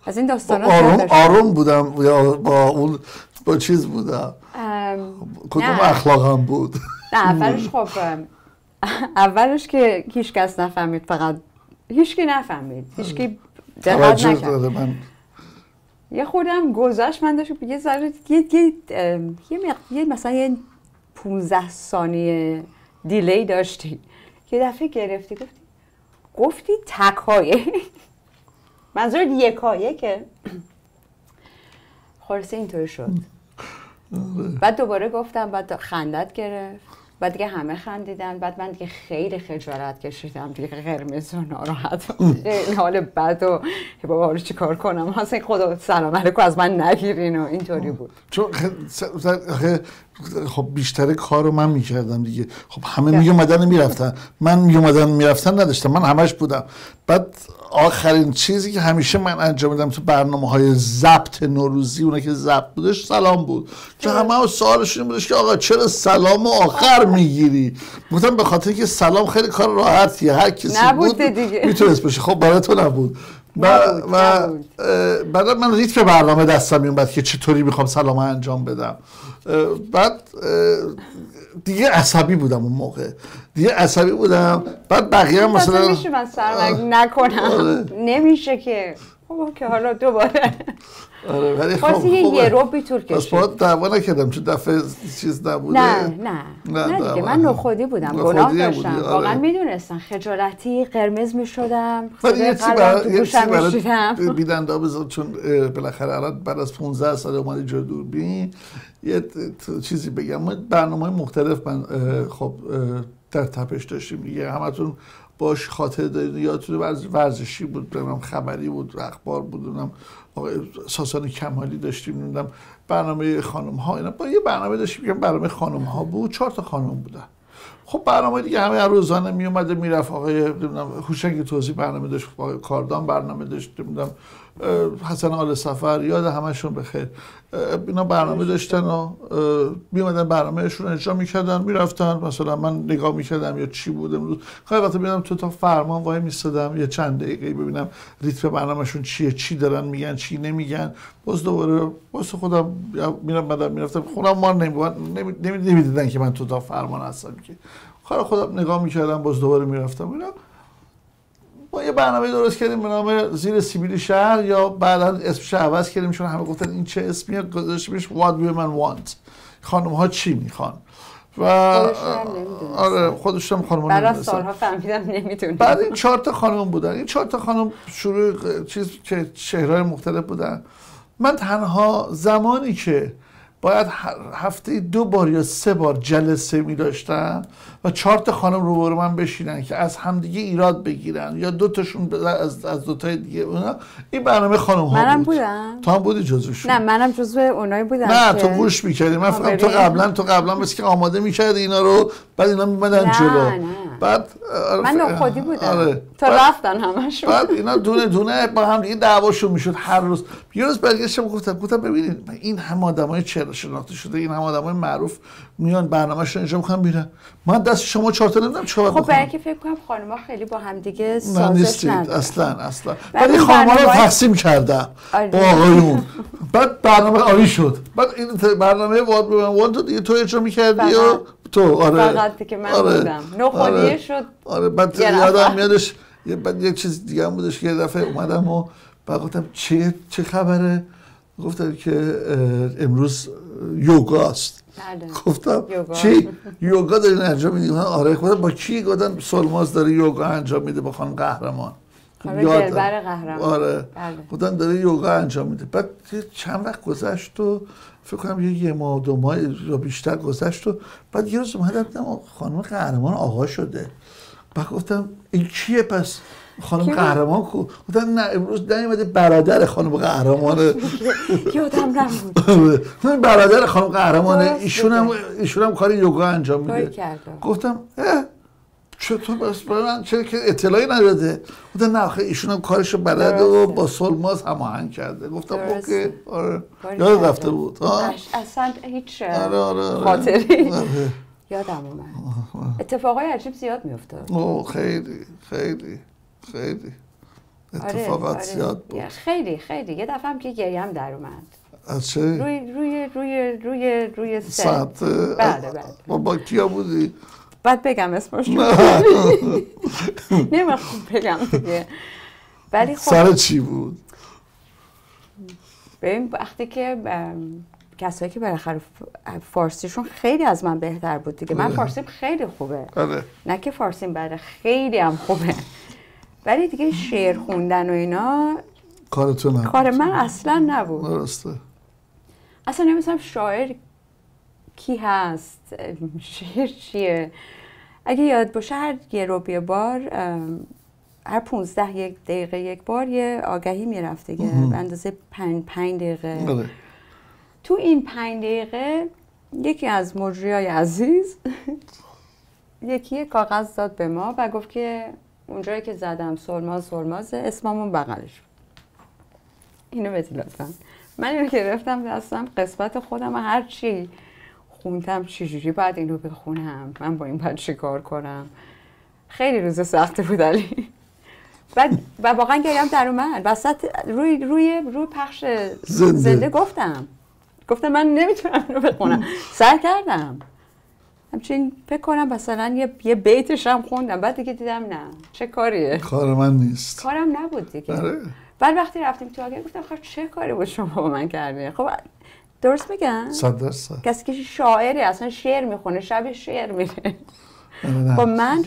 از این داستان آروم آروم بودم. یا با اون با چیز بودم. کدوم. اخلاقم بود؟ نه اولش خب اولش که هیچ کس نفهمید فقط هیچکی نفهمید. هیچکی دقت توجه نکرد. یه خودم گذشت من داشت یه ذره یه یه یه, مثلا یه 15 ثانیه دیلی داشتی. یه دفعه گرفتی گفتی گفتی تکایه (laughs) منظور یکایه که خلاصه اینطور شد. بعد دوباره گفتم بعد خندت گرفت. بعد دیگه همه خندیدن. بعد من دیگه خیلی خجالت کشیدم. دیگه قرمز و ناراحت. خیلی حال بد و بابا رو چی کار کنم؟ اصلا خدا سلام علیکم. از من نگیرین و اینطوری بود. چون خب بیشتر کار رو من می‌کردم دیگه. خب همه میومدن می‌رفتن. من میومدن می‌رفتن نداشتم. من همش بودم. بعد آخرین چیزی که همیشه من انجام میدم تو برنامه های ضبط نوروزی اونه که ضبط بودش سلام بود. که همه سوالشون بودش که آقا چرا سلام آخر می‌گیری؟ گفتم به خاطر که سلام خیلی کار راحتیه. هر کسی بود دیگه. می‌تونست باشه. خب برای تو نبود. نبود، و نبود. اه، بعد من ریتم برنامه دستم میومد که چطوری می‌خوام سلام انجام بدم. بعد دیگه عصبی بودم اون موقع. دیگه عصبی بودم. بعد بقیه هم مثلا مثلا میشه من سرمک نکنم. نمیشه که. خب که حالا دوباره. آره ولی خب خواستی یه خوبه. یه رو بی طول بس کشید. باید دعوا نکردم چون دفعه چیز نبوده. نه نه. نه، نه دیگه من. نخودی بودم گناه داشتم. آره. واقعا می‌دونستم خجالتی قرمز می‌شدم ولی یه قلبم برای بیننده بذار چون بالاخره الان بعد از 15 سال اومدی جو دوربین یه چیزی بگم. ما برنامه های مختلف من خب در تپش داشتیم دیگه. همتون باش خاطر دارید یادتون ورز- ورزشی بود بگم خبری بود اخبار بود نمی‌دونم ساسان کمالی داشتیم نمی‌دونم برنامه خانم ها اینا. با یه برنامه داشتیم که برنامه خانم ها بود چهار تا خانم بودن. خب برنامه دیگه همه روزانه می اومده می‌رفت آقای نمی‌دونم هوشنگ توضیح برنامه داشت آقای کاردان برنامه داشت نمی‌دونم حسن آل سفر یاد همشون بخیر. اینا برنامه داشتن و می اومدن برنامهشون اجرا می‌کردن می‌رفتن. مثلا من نگاه می‌کردم یا چی بود امروز. خیلی وقتا میدم تو تا فرمان وای میستادم یه چند دقیقه ببینم ریتم برنامهشون چیه چی دارن میگن چی نمیگن. باز دوباره واسه خودم یا میرم بعدم می‌رفتم خودم ما نمی‌دیدن نمی نمی‌دیدن که من تو تا فرمان هستم که. خودم نگاه می‌کردم باز دوباره می‌رفتم. اینا ما یه برنامه درست کردیم به نام زیر سیبیل شهر یا بعدا اسمش عوض کردیم چون همه گفتن این چه اسمیه گذاشتیمش What Women Want. خانم ها چی می‌خوان؟ و. آره خودشون هم خانم بعد. سالها فهمیدم نمی‌تونم بعد این چهار تا خانم بودن. این چهار تا خانم شروع چیز که شهرهای مختلف بودن. من تنها زمانی که باید هفته دو بار یا سه بار جلسه می داشتم و چهار تا خانم رو بر من بشینن که از همدیگه ایراد بگیرن یا دو تاشون از از دو تای دیگه اونا. این برنامه خانم ها منم بود بودم. تو هم بودی جزوشون نه منم جزو اونایی بودم نه تو گوش می‌کردی. من فکرم تو. قبلا تو قبلا مثل که آماده می‌کردی اینا رو بعد اینا میمدن جلو. نه. بعد آره، من نخودی بودم. آره. تا رفتن همشون. بعد اینا دونه دونه با هم دیگه دعواشون می‌شد هر روز. یه روز برگشتم گفتم گفتم ببینید این هم آدمای چهره شناخته شده؟ این هم آدمای معروف میان برنامه‌شون انجام می‌کنن میرن من دست شما چهار تا نمی‌دونم چیکار خب برای بکنم که فکر کنم خانم‌ها خیلی با هم دیگه سازش نیستید ندارن اصلا اصلا این خانم‌ها رو تقسیم کردم آره. با آقایون (laughs) بعد برنامه عالی شد بعد این برنامه واد به من واد تو دیگه تو اجرا می‌کردی. و تو آره فقط که من آره. بودم نخودیه آره. شد آره بعد یادم. میادش یه بعد یه چیز دیگه هم بودش که یه دفعه اومدم و بعد گفتم چه چه خبره گفتن که امروز یوگاست. گفتم یوگا. چی یوگا دارین انجام میدی گفتم آره گفتم با کی گفتن سلماز داره یوگا انجام میده با خانم قهرمان خانم یادم. دلبر قهرمان. آره بله. گفتن داره یوگا انجام میده بعد چند وقت گذشت و فکر کنم یه یه ماه دو ماه یا بیشتر گذشت و بعد یه روز اومدم خانم قهرمان آقا شده بعد گفتم این کیه پس خانم؟ قهرمان کو گفتن نه امروز نیومده برادر خانم قهرمانه (laughs) یادم (laughs) نبود من برادر خانم قهرمانه ایشون هم بوده. ایشون هم کار یوگا انجام میده. گفتم چطور بس برای من چرا که اطلاعی نداده گفتن نه آخه ایشون هم کارشو بلده و. با سلماز هماهنگ کرده گفتم. اوکی آره یاد. رفته بود اصلا هیچ آره آره آره. خاطری. یادم اومد. اتفاقای عجیب زیاد میافتاد. اوه، خیلی خیلی خیلی. اتفاقات زیاد بود. آره. خیلی خیلی. یه دفعه هم که گریم در اومد. از چه؟ روی روی روی روی روی ساعت بله بله. با, کیا بودی؟ بعد بگم اسمش (laughs) نمی‌خوام بگم دیگه. ولی خب سر چی بود؟ ببین وقتی که کسایی که بالاخره فارسیشون خیلی از من بهتر بود دیگه. من فارسیم خیلی خوبه. آره نه که فارسیم بده خیلی هم خوبه. ولی دیگه شعر خوندن و اینا کارتون هم کار من اصلا نبود. درسته. اصلا نمیستم شاعر کی هست شعر چیه. اگه یاد باشه هر یه رو یه بار هر 15 یک دقیقه یک بار یه آگهی می‌رفت دیگه. به اندازه پنج, پنج دقیقه. آره. تو این پنج دقیقه یکی از مجریای عزیز یکی کاغذ داد به ما و گفت که اونجایی که زدم سرماز سرمازه اسممون بغلش. اینو بدی لطفا. من اینو گرفتم دستم قسمت خودم و هر چی خوندم چجوری باید اینو بخونم؟ من با این باید چی کار کنم؟ خیلی روز سختی بود علی. بعد و واقعا گریم در اومد. وسط روی روی روی پخش زنده. زنده, گفتم. گفتم من نمی‌تونم اینو بخونم. سر کردم. همچنین فکر کنم مثلا یه, یه بیتش هم خوندم. بعد دیگه دیدم نه. چه کاریه؟ کار من نیست. کارم نبود دیگه. آره. بعد وقتی رفتیم تو آگه گفتم خب چه کاری بود شما با من کردی؟ خب درست میگن صد درصد. کسی که شاعری اصلا شعر می‌خونه شب شعر میره. آره، نه. خب من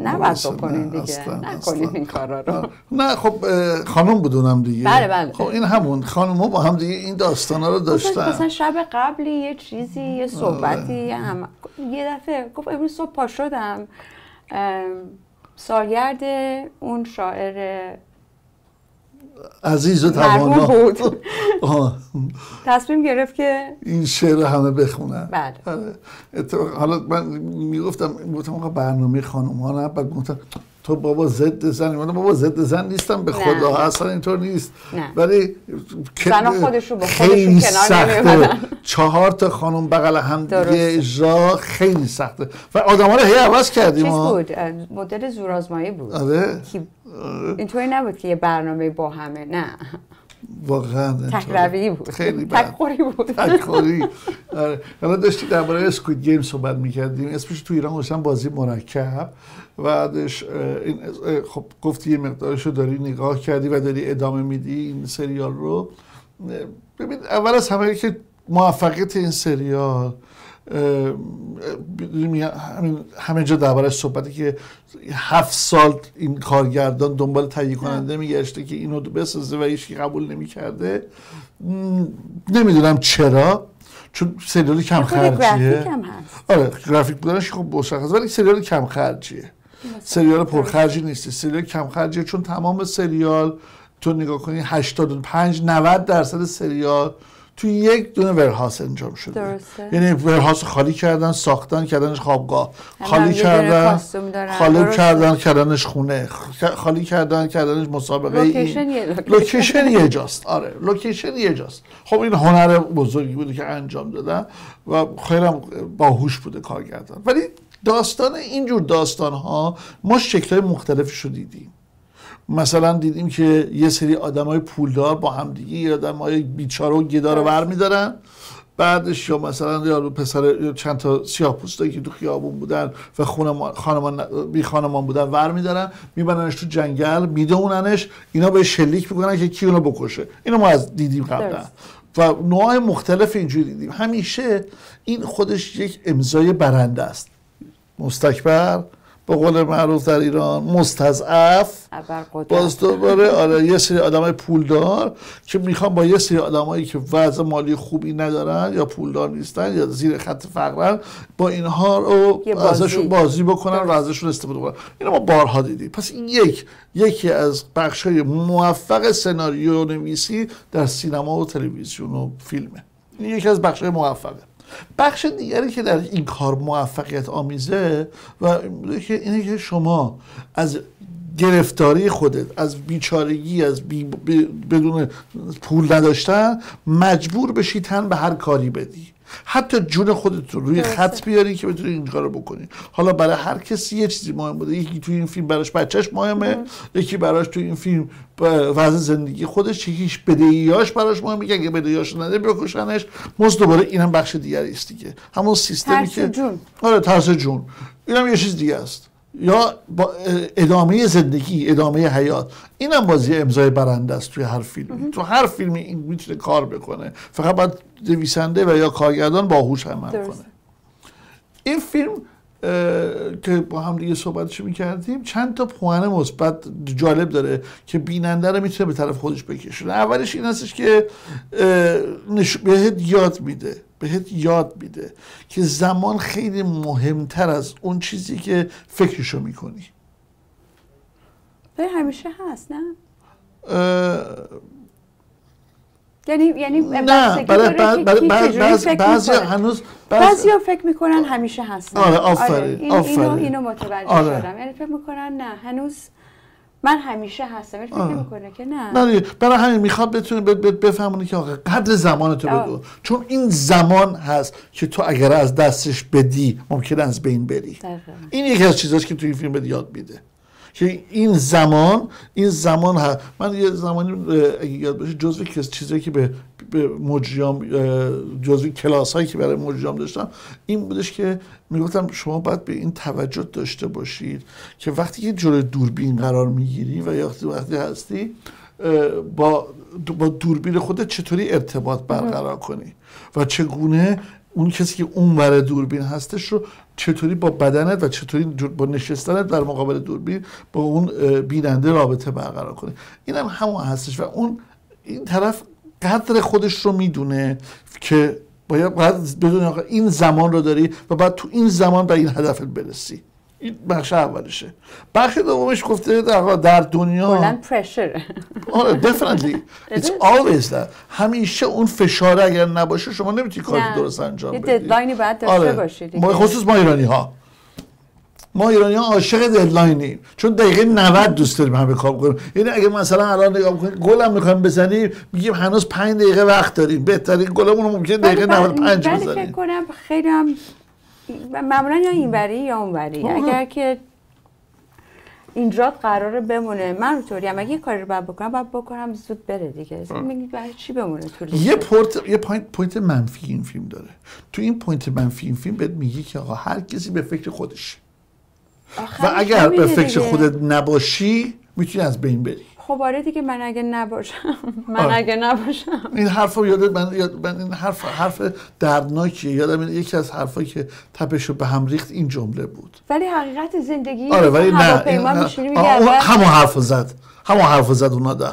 نباید بکنین دیگه اصلا، نکنین اصلا. این کارا رو نه خب خانم بدونم دیگه بله، بله. خب این همون خانم ها با هم دیگه این داستان ها رو داشتن مثلا شب قبلی یه چیزی یه صحبتی یه هم... یه دفعه گفت امروز صبح پا شدم سالگرد اون شاعر عزیز و توانا بود تصمیم گرفت که این شعر رو همه بخونن بله. آره. حالا من می‌گفتم می‌گفتم آقا برنامه خانم ها نه بعد گفتم تو بابا ضد زن من بابا ضد زن نیستم به نه. خدا اصلا اینطور نیست نه. ولی که- زنها خودشون با خودشون کنار. چهار تا خانم بغل هم دیگه. اجرا خیلی سخته و آدم ها رو هی عوض کردیم چیز. بود مدل زورآزمایی بود آره اینطوری نبود که یه برنامه با همه نه. واقعا تکروی بود. خیلی تکخوری بود. تکخوری آره. حالا داشتی درباره اسکوید گیم صحبت می‌کردیم. اسمش تو ایران گذاشتن بازی مرکب. بعدش این خب گفتی یه مقدارشو داری نگاه کردی و داری ادامه میدی این سریال رو. ببین اول از همه که موفقیت این سریال همه جا دربارش صحبتی که هفت سال این کارگردان دنبال تهیه کننده میگشته که اینو بسازه و هیچکی قبول نمی‌کرده. نمی‌دونم چرا چون سریال کم خود خرجیه. آره گرافیک بودنش خب مشخص ولی سریال کم خرجیه. سریال پرخرجی نیست. سریال کم خرجیه چون تمام سریال تو نگاه کنی 85 90 درصد سریال تو یک دونه warehouse انجام شده درسته. یعنی warehouse خالی کردن ساختن کردنش خوابگاه خالی کردن. خالی درسته. کردن کردنش خونه خالی کردن کردنش مسابقه این. لوکیشن یه لوکیشن. یه جاست آره لوکیشن یه جاست خب این هنر بزرگی بوده که انجام دادن و خیلی هم باهوش بوده کارگردان ولی داستان اینجور داستان ها ما شکل مختلفش رو دیدیم مثلا دیدیم که یه سری آدم های پولدار با همدیگه یه آدم های بیچاره و گدا رو ور میدارن. بعدش یا مثلا یا پسر چند تا سیاه پوستایی که تو خیابون بودن و خانمان خانمان بی خانمان بودن ور میدارن میبرنش تو جنگل میدوننش اینا به شلیک می‌کنن که کی اونو بکشه. اینو ما از دیدیم قبلا. و نوع مختلف اینجوری دیدیم. همیشه این خودش یک امضای برنده است. مستکبر به قول معروف در ایران مستضعف. باز دوباره آره یه سری آدمای پولدار که می‌خوان با یه سری آدمایی که وضع مالی خوبی ندارن یا پولدار نیستن یا زیر خط فقرن با اینها رو. ازشون بازی بکنن و ازشون استفاده کنن. اینو ما بارها دیدیم. پس این یک یکی از بخش های موفق سناریو نویسی در سینما و تلویزیون و فیلمه. این یکی از بخش های موفقه. بخش دیگری که در این کار موفقیت آمیزه و اینه که اینه که شما از گرفتاری خودت از بیچارگی از بی بدون پول نداشتن مجبور بشی تن به هر کاری بدی. حتی جون خودت رو روی. خط بیاری که بتونی این کارو بکنی. حالا برای هر کسی یه چیزی مهم بوده. یکی تو این فیلم براش بچهش مهمه یکی براش تو این فیلم وضع زندگی خودش یکیش بدهیاش براش مهمه که اگه بدهیاش نده بکشنش. مز دوباره اینم بخش دیگری است دیگه. همون سیستمی ترس که جون. آره ترس جون. اینم یه چیز دیگه است. یا با ادامه زندگی ادامه حیات. اینم بازی امضای برنده است توی هر فیلمی. تو هر فیلمی این می‌تونه کار بکنه. فقط باید نویسنده و یا کارگردان باهوش عمل. کنه. این فیلم که با هم دیگه صحبتش می‌کردیم چند تا پوانه مثبت جالب داره که بیننده رو می‌تونه به طرف خودش بکشونه اولش این هستش که بهت یاد میده بهت یاد میده که زمان خیلی مهمتر از اون چیزی که فکرشو می‌کنی. به همیشه هست نه؟ یعنی یعنی نه برای بعضی بعضی هنوز بعضی فکر می‌کنن همیشه هستن. آره آفرین این آفرین. اینو, اینو متوجه آره. شدم. یعنی فکر می‌کنن نه هنوز من همیشه هستم. یعنی فکر می‌کنه که نه. نه برای همین می‌خواد بتونه بفهمونه که آقا قدر زمان تو بدون چون این زمان هست که تو اگر از دستش بدی ممکن از بین بری. این یکی از چیزاست که توی این فیلم بده یاد میده. که این زمان این زمان ها من یه زمانی اگه یاد باشه جزو چیزایی که به به مجریام جزوی کلاس هایی که برای مجریام داشتم این بودش که می‌گفتم شما باید به این توجه داشته باشید که وقتی که جلوی دوربین قرار می‌گیری و یا وقتی هستی با با دوربین خودت چطوری ارتباط برقرار کنی و چگونه اون کسی که اون ور دوربین هستش رو چطوری با بدنت و چطوری با نشستنت در مقابل دوربین با اون بیننده رابطه برقرار کنی. این هم همون هستش و اون این طرف قدر خودش رو می‌دونه که باید, باید بدون این زمان رو داری و بعد تو این زمان به این هدفت برسی. این بخش اولشه بخش دومش گفته در, در دنیا کلا پرشر آره definitely. (laughs) It's always that. همیشه اون فشار اگر نباشه شما نمی‌تونی کار درست انجام بدی. یه ددلاینی باید داشته آره. باشید خصوص ما ایرانی ها ما ایرانی ها عاشق deadline یم چون دقیقه 90 دوست داریم همه کار کنیم. یعنی اگه مثلا الان نگاه کنیم گلم می‌خوایم بزنیم میگیم هنوز 5 دقیقه وقت داریم. بهترین گلمون ممکن دقیقه 95 بزنیم. فکر کنم خیلی هم معمولا یا اینوری یا اونوری. اگر که اینجا قراره بمونه من طوری هم اگه یه کاری رو باید بکنم باید بکنم زود بره دیگه. میگی برای چی بمونه تو یه point یه point point منفی این فیلم داره. تو این point منفی این فیلم بهت میگی که آقا هر کسی به فکر خودش. و اگر به فکر خودت نباشی می‌تونی از بین بری. خب آره دیگه من اگه نباشم. (laughs) من آره. اگه نباشم. این حرف رو یادت من, یاد من این حرف حرف دردناکیه. یادم یکی از حرفایی که تپش رو به هم ریخت این جمله بود. ولی حقیقت زندگی آره ولی نه این همون حرف زد. همون حرف زد اونا ده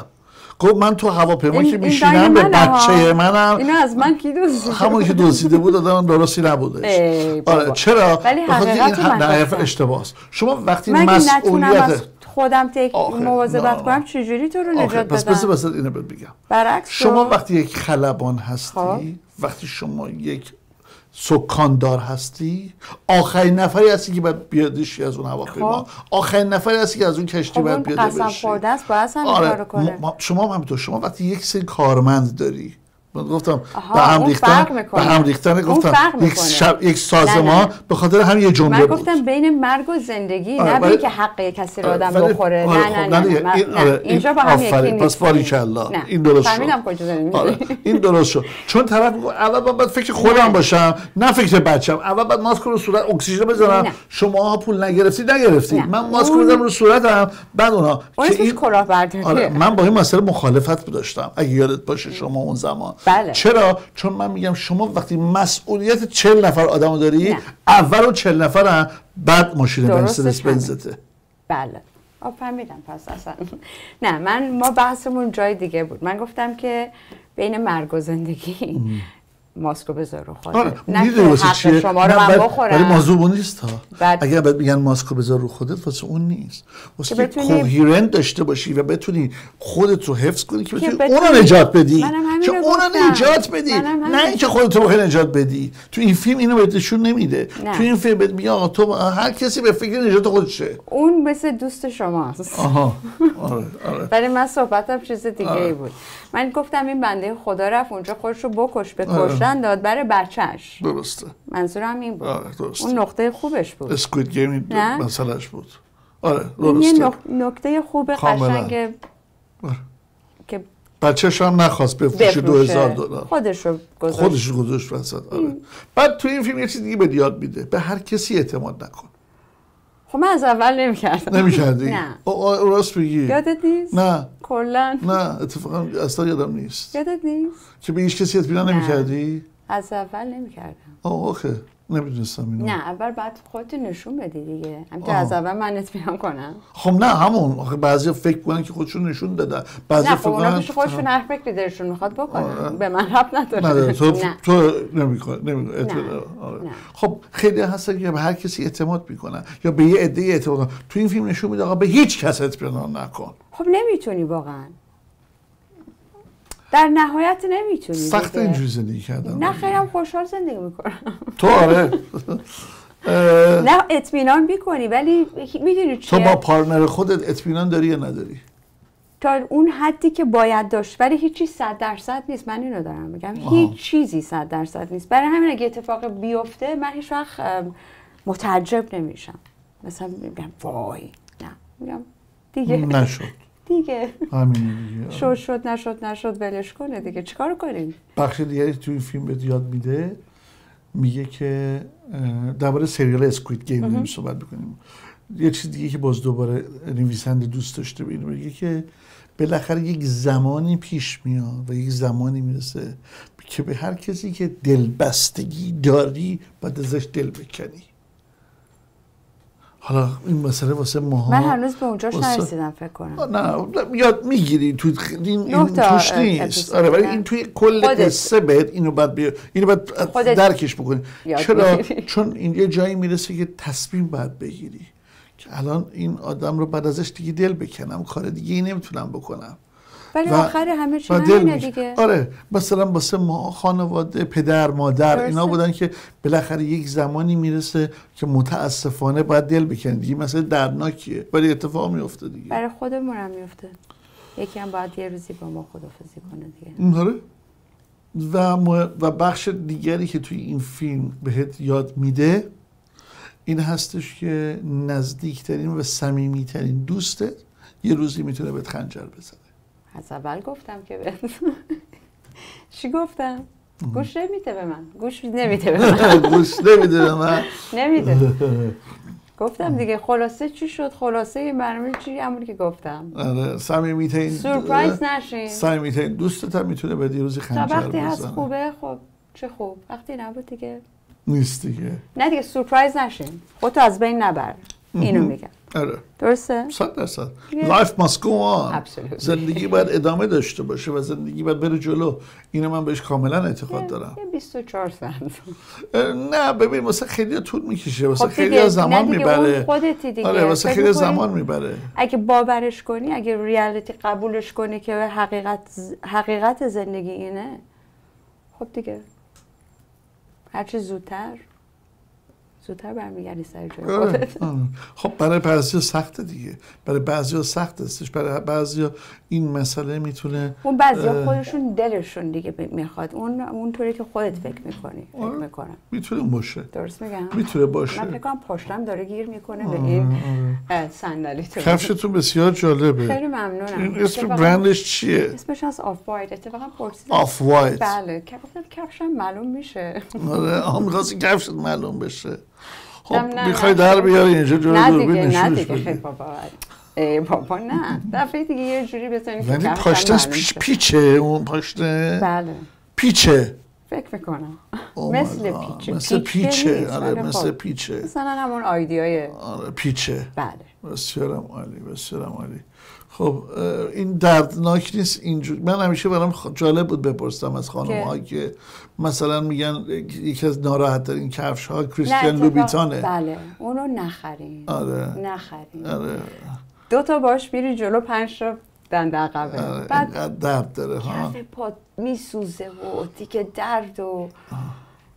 گفت من تو هواپیما که میشینم به بچه منم. اینو از من کی دوزیده همونی که دوزیده بود آدم درستی نبودش. آره چرا؟ ولی حقیقت این اشتباهه شما وقتی مسئولیت خودم تک مواظبت کنم چجوری تو رو نجات بدم پس بس بس اینو بگم. برعکس شما وقتی یک خلبان هستی خب. وقتی شما یک سکاندار هستی آخرین نفری هستی که باید بیادشی از اون هواپیما. خب. آخرین نفری هستی که از اون کشتی خب باید بیاده بشی قسم خورده است باید آره. کنه. شما هم همینطور. شما وقتی یک سری کارمند داری من گفتم به هم ریختن به هم ریختن گفتم یک, شب، یک سازمان به خاطر هم یه جمله من گفتم بین مرگ و زندگی آره نه که حق کسی رو آدم بخوره. نه نه نه, نه, نه, اینجا با هم یکی پس باریکلا این درست شد. آره این درست شد. چون طرف اول باید فکر خودم باشم نه فکر بچم. اول باید ماسک رو صورت اکسیژن بزنم شما پول نگرفتی نگرفتی من ماسک رو رو صورتم. بعد اونا که این کلاهبرداری من با این مسئله مخالفت داشتم. اگه یادت باشه شما اون زمان بله. چرا؟ چون من میگم شما وقتی مسئولیت چل نفر آدم داری اول و چل نفر هم بعد ماشین مرسدس بنزته. بله. آب فهمیدم. پس اصلا. (laughs) نه من ما بحثمون جای دیگه بود. من گفتم که بین مرگ و زندگی ماسکو بذار رو خودت. آره. نه که حق شما رو من بخورم. ولی موضوع نیست ها بعد... اگر بعد میگن ماسکو بذار رو خودت واسه اون نیست. واسه که بتونی... کوهیرنت داشته باشی و بتونی خودت رو حفظ کنی که بتونی, بتونی... اون رو نجات بدی. که اون رو نجات بدی. نه اینکه خودت رو بخوای نجات بدی. تو این فیلم اینو بهت نشون نمیده. نه. تو این فیلم بهت میگه آقا تو هر کسی به فکر نجات خودشه اون مثل دوست شماست. آها. (laughs) آره آره. ولی من صحبتم چیز دیگه ای آره. بود. من گفتم این بنده خدا رفت اونجا خودش رو بکش به آره. کشتن داد برای بچهش درسته. منظورم این بود. آره درسته. اون نقطه خوبش بود. اسکوید گیم مسئلهش بود. آره درسته. یه نکته خوب قشنگ آره. که بچهش هم نخواست بفروشه دو هزار دلار. خودش رو گذاشت. خودش رو گذاشت وسط آره. بعد تو این فیلم یه چیز دیگه به یاد میده. به هر کسی اعتماد نکن. خب من از اول نمی‌کردم. نمی‌کردی؟ نه. راست بگی یادت نیست؟ نه. کلا. نه اتفاقا اصلا یادم نیست. یادت نیست؟ که به هیچ کسی اطمینان نمی‌کردی؟ از اول نمی‌کردم. آه اوکی. نمی‌دونستم اینو. نه اول بعد خودت نشون بدی دیگه. همینطور. از اول من اطمینان کنم. خب نه همون. آخه بعضی فکر کنن که خودشون نشون دادن. بعضی نه فکر خب اونا پیش خودشون هر فکری دلشون می‌خواد آره. بکنن به من رب نداره. تو نه. تو نمی‌کنه نمی... نه. خب خیلی هستن که به هر کسی اعتماد می‌کنن یا به یه عده اعتماد. تو این فیلم نشون میده آقا به هیچ کس اطمینان نکن. خب نمی‌تونی واقعا. در نهایت نمی‌تونی سخت. اینجوری زندگی کردن نه خیلی هم خوشحال زندگی می‌کنم. تو آره. (laughs) نه اطمینان می‌کنی ولی می‌دونی تو چیه؟ با پارتنر خودت اطمینان داری یا نداری؟ تا اون حدی که باید داشت ولی هیچی صد درصد نیست. من اینو دارم میگم. هیچ چیزی صد درصد نیست. برای همین اگه اتفاق بیفته من هیچ وقت متعجب نمیشم. مثلا میگم وای نه. میگم دیگه. نشد. دیگه. همین دیگه. شد شد نشد نشد ولش کنه دیگه. چیکار کنیم؟ بخش دیگری تو این فیلم بهت یاد میده میگه که درباره سریال اسکوید گیم داریم صحبت بکنیم یه چیز دیگه که باز دوباره نویسنده دوست داشته به اینو میگه که بالاخره یک زمانی پیش میاد و یک زمانی می‌رسه که به هر کسی که دلبستگی داری باید ازش دل بکنی. حالا این مسئله واسه ماها من هنوز به اونجاش واسه- نرسیدم فکر کنم. نه یاد می‌گیری تو این, این توش نیست. آره ولی. این توی کل. قصه بهت اینو باید بیا اینو خودت درکش بکنی. چرا. چون این یه جایی می‌رسه که تصمیم باید بگیری. که الان این آدم رو بعد ازش دیگه دل بکنم. کار دیگه ای نمی‌تونم بکنم. ولی و- آخر همه چی همینه. دیگه. آره مثلا واسه ما خانواده پدر مادر. اینا بودن که بالاخره یک زمانی می‌رسه که متاسفانه باید دل بکنی دیگه مثلا دردناکیه. ولی اتفاق میفته دیگه. برای خودمون هم میفته یکی هم باید یه روزی با ما خدافزی کنه دیگه. آره. و, و بخش دیگری که توی این فیلم بهت یاد میده این هستش که نزدیکترین و صمیمیترین دوستت یه روزی می‌تونه بهت خنجر بزنه. از اول گفتم که به (laughs) چی گفتم؟ گوش نمیده به من. گوش نمیده به من. (laughs) گوش نمیده به من. نمیده. گفتم دیگه خلاصه چی شد؟ خلاصه این برنامه چی؟ همونی که گفتم. آره صمیمیترین سورپرایز نشین. صمیمیترین دوستت هم می‌تونه بهت یه روزی تا خنجر وقتی هست بزنه خوبه خب چه خوب. وقتی نبود دیگه. نیست دیگه. نه دیگه سورپرایز نشین. خودتو از بین نبر. اینو میگم. آره. درسته؟ صد درصد. Yeah. life must go on. Absolutely. زندگی باید ادامه داشته باشه و زندگی باید بره جلو. اینو من بهش کاملا اعتقاد دارم. یه 24 ساعت. نه ببین واسه خیلی طول می‌کشه. واسه خب خیلی زمان می‌بره. خودتی دیگه. آره واسه فکر خیلی زمان می‌بره. اگه باورش کنی اگه ریالیتی قبولش کنی که حقیقت حقیقت زندگی اینه خب دیگه. هرچی زودتر. زودتر برمیگردی سر جای آره، آره. خب برای بعضی سخته دیگه. برای بعضی سخت استش برای بعضی این مسئله می‌تونه اون بعضی. خودشون دلشون دیگه می‌خواد. اون اونطوری که خودت فکر می‌کنی فکر آره. می‌کنم. می‌تونه باشه. درست میگم؟ می‌تونه من باشه فکر کنم پشتم داره گیر می‌کنه به این صندلی تو کفشتون بسیار جالبه. خیلی ممنونم. این اسم برندش چیه؟ اسمش از Off-White اتفاقا پرسیدم. Off-White بله. کفشم معلوم میشه. آره. می‌خواستی کفشت معلوم بشه. خب می‌خوای. در بیاری اینجا جلوی دوربین نشونش بدی بابا. ای بابا نه. دفعه دیگه یه جوری بزنی که یعنی پاشتش پیچ. پیچه اون پاشته بله. پیچه. فکر می‌کنم. Oh مثل. پیچه. مثل پیچه. آره مثل خب، پیچه. مثلا همون آیدیای آره پیچه. بله. بسیارم عالی بسیارم عالی. خب این دردناک نیست اینجور من همیشه برام جالب بود بپرسم از خانم که مثلا میگن یکی از ناراحت ترین کفش ها کریستیان لوبیتانه. بله اونو نخرین آره. نخرین آره. دو تا باش میری جلو پنج تا دنده عقبه. آره بعد درد داره ها. کف پا میسوزه و دیگه درد و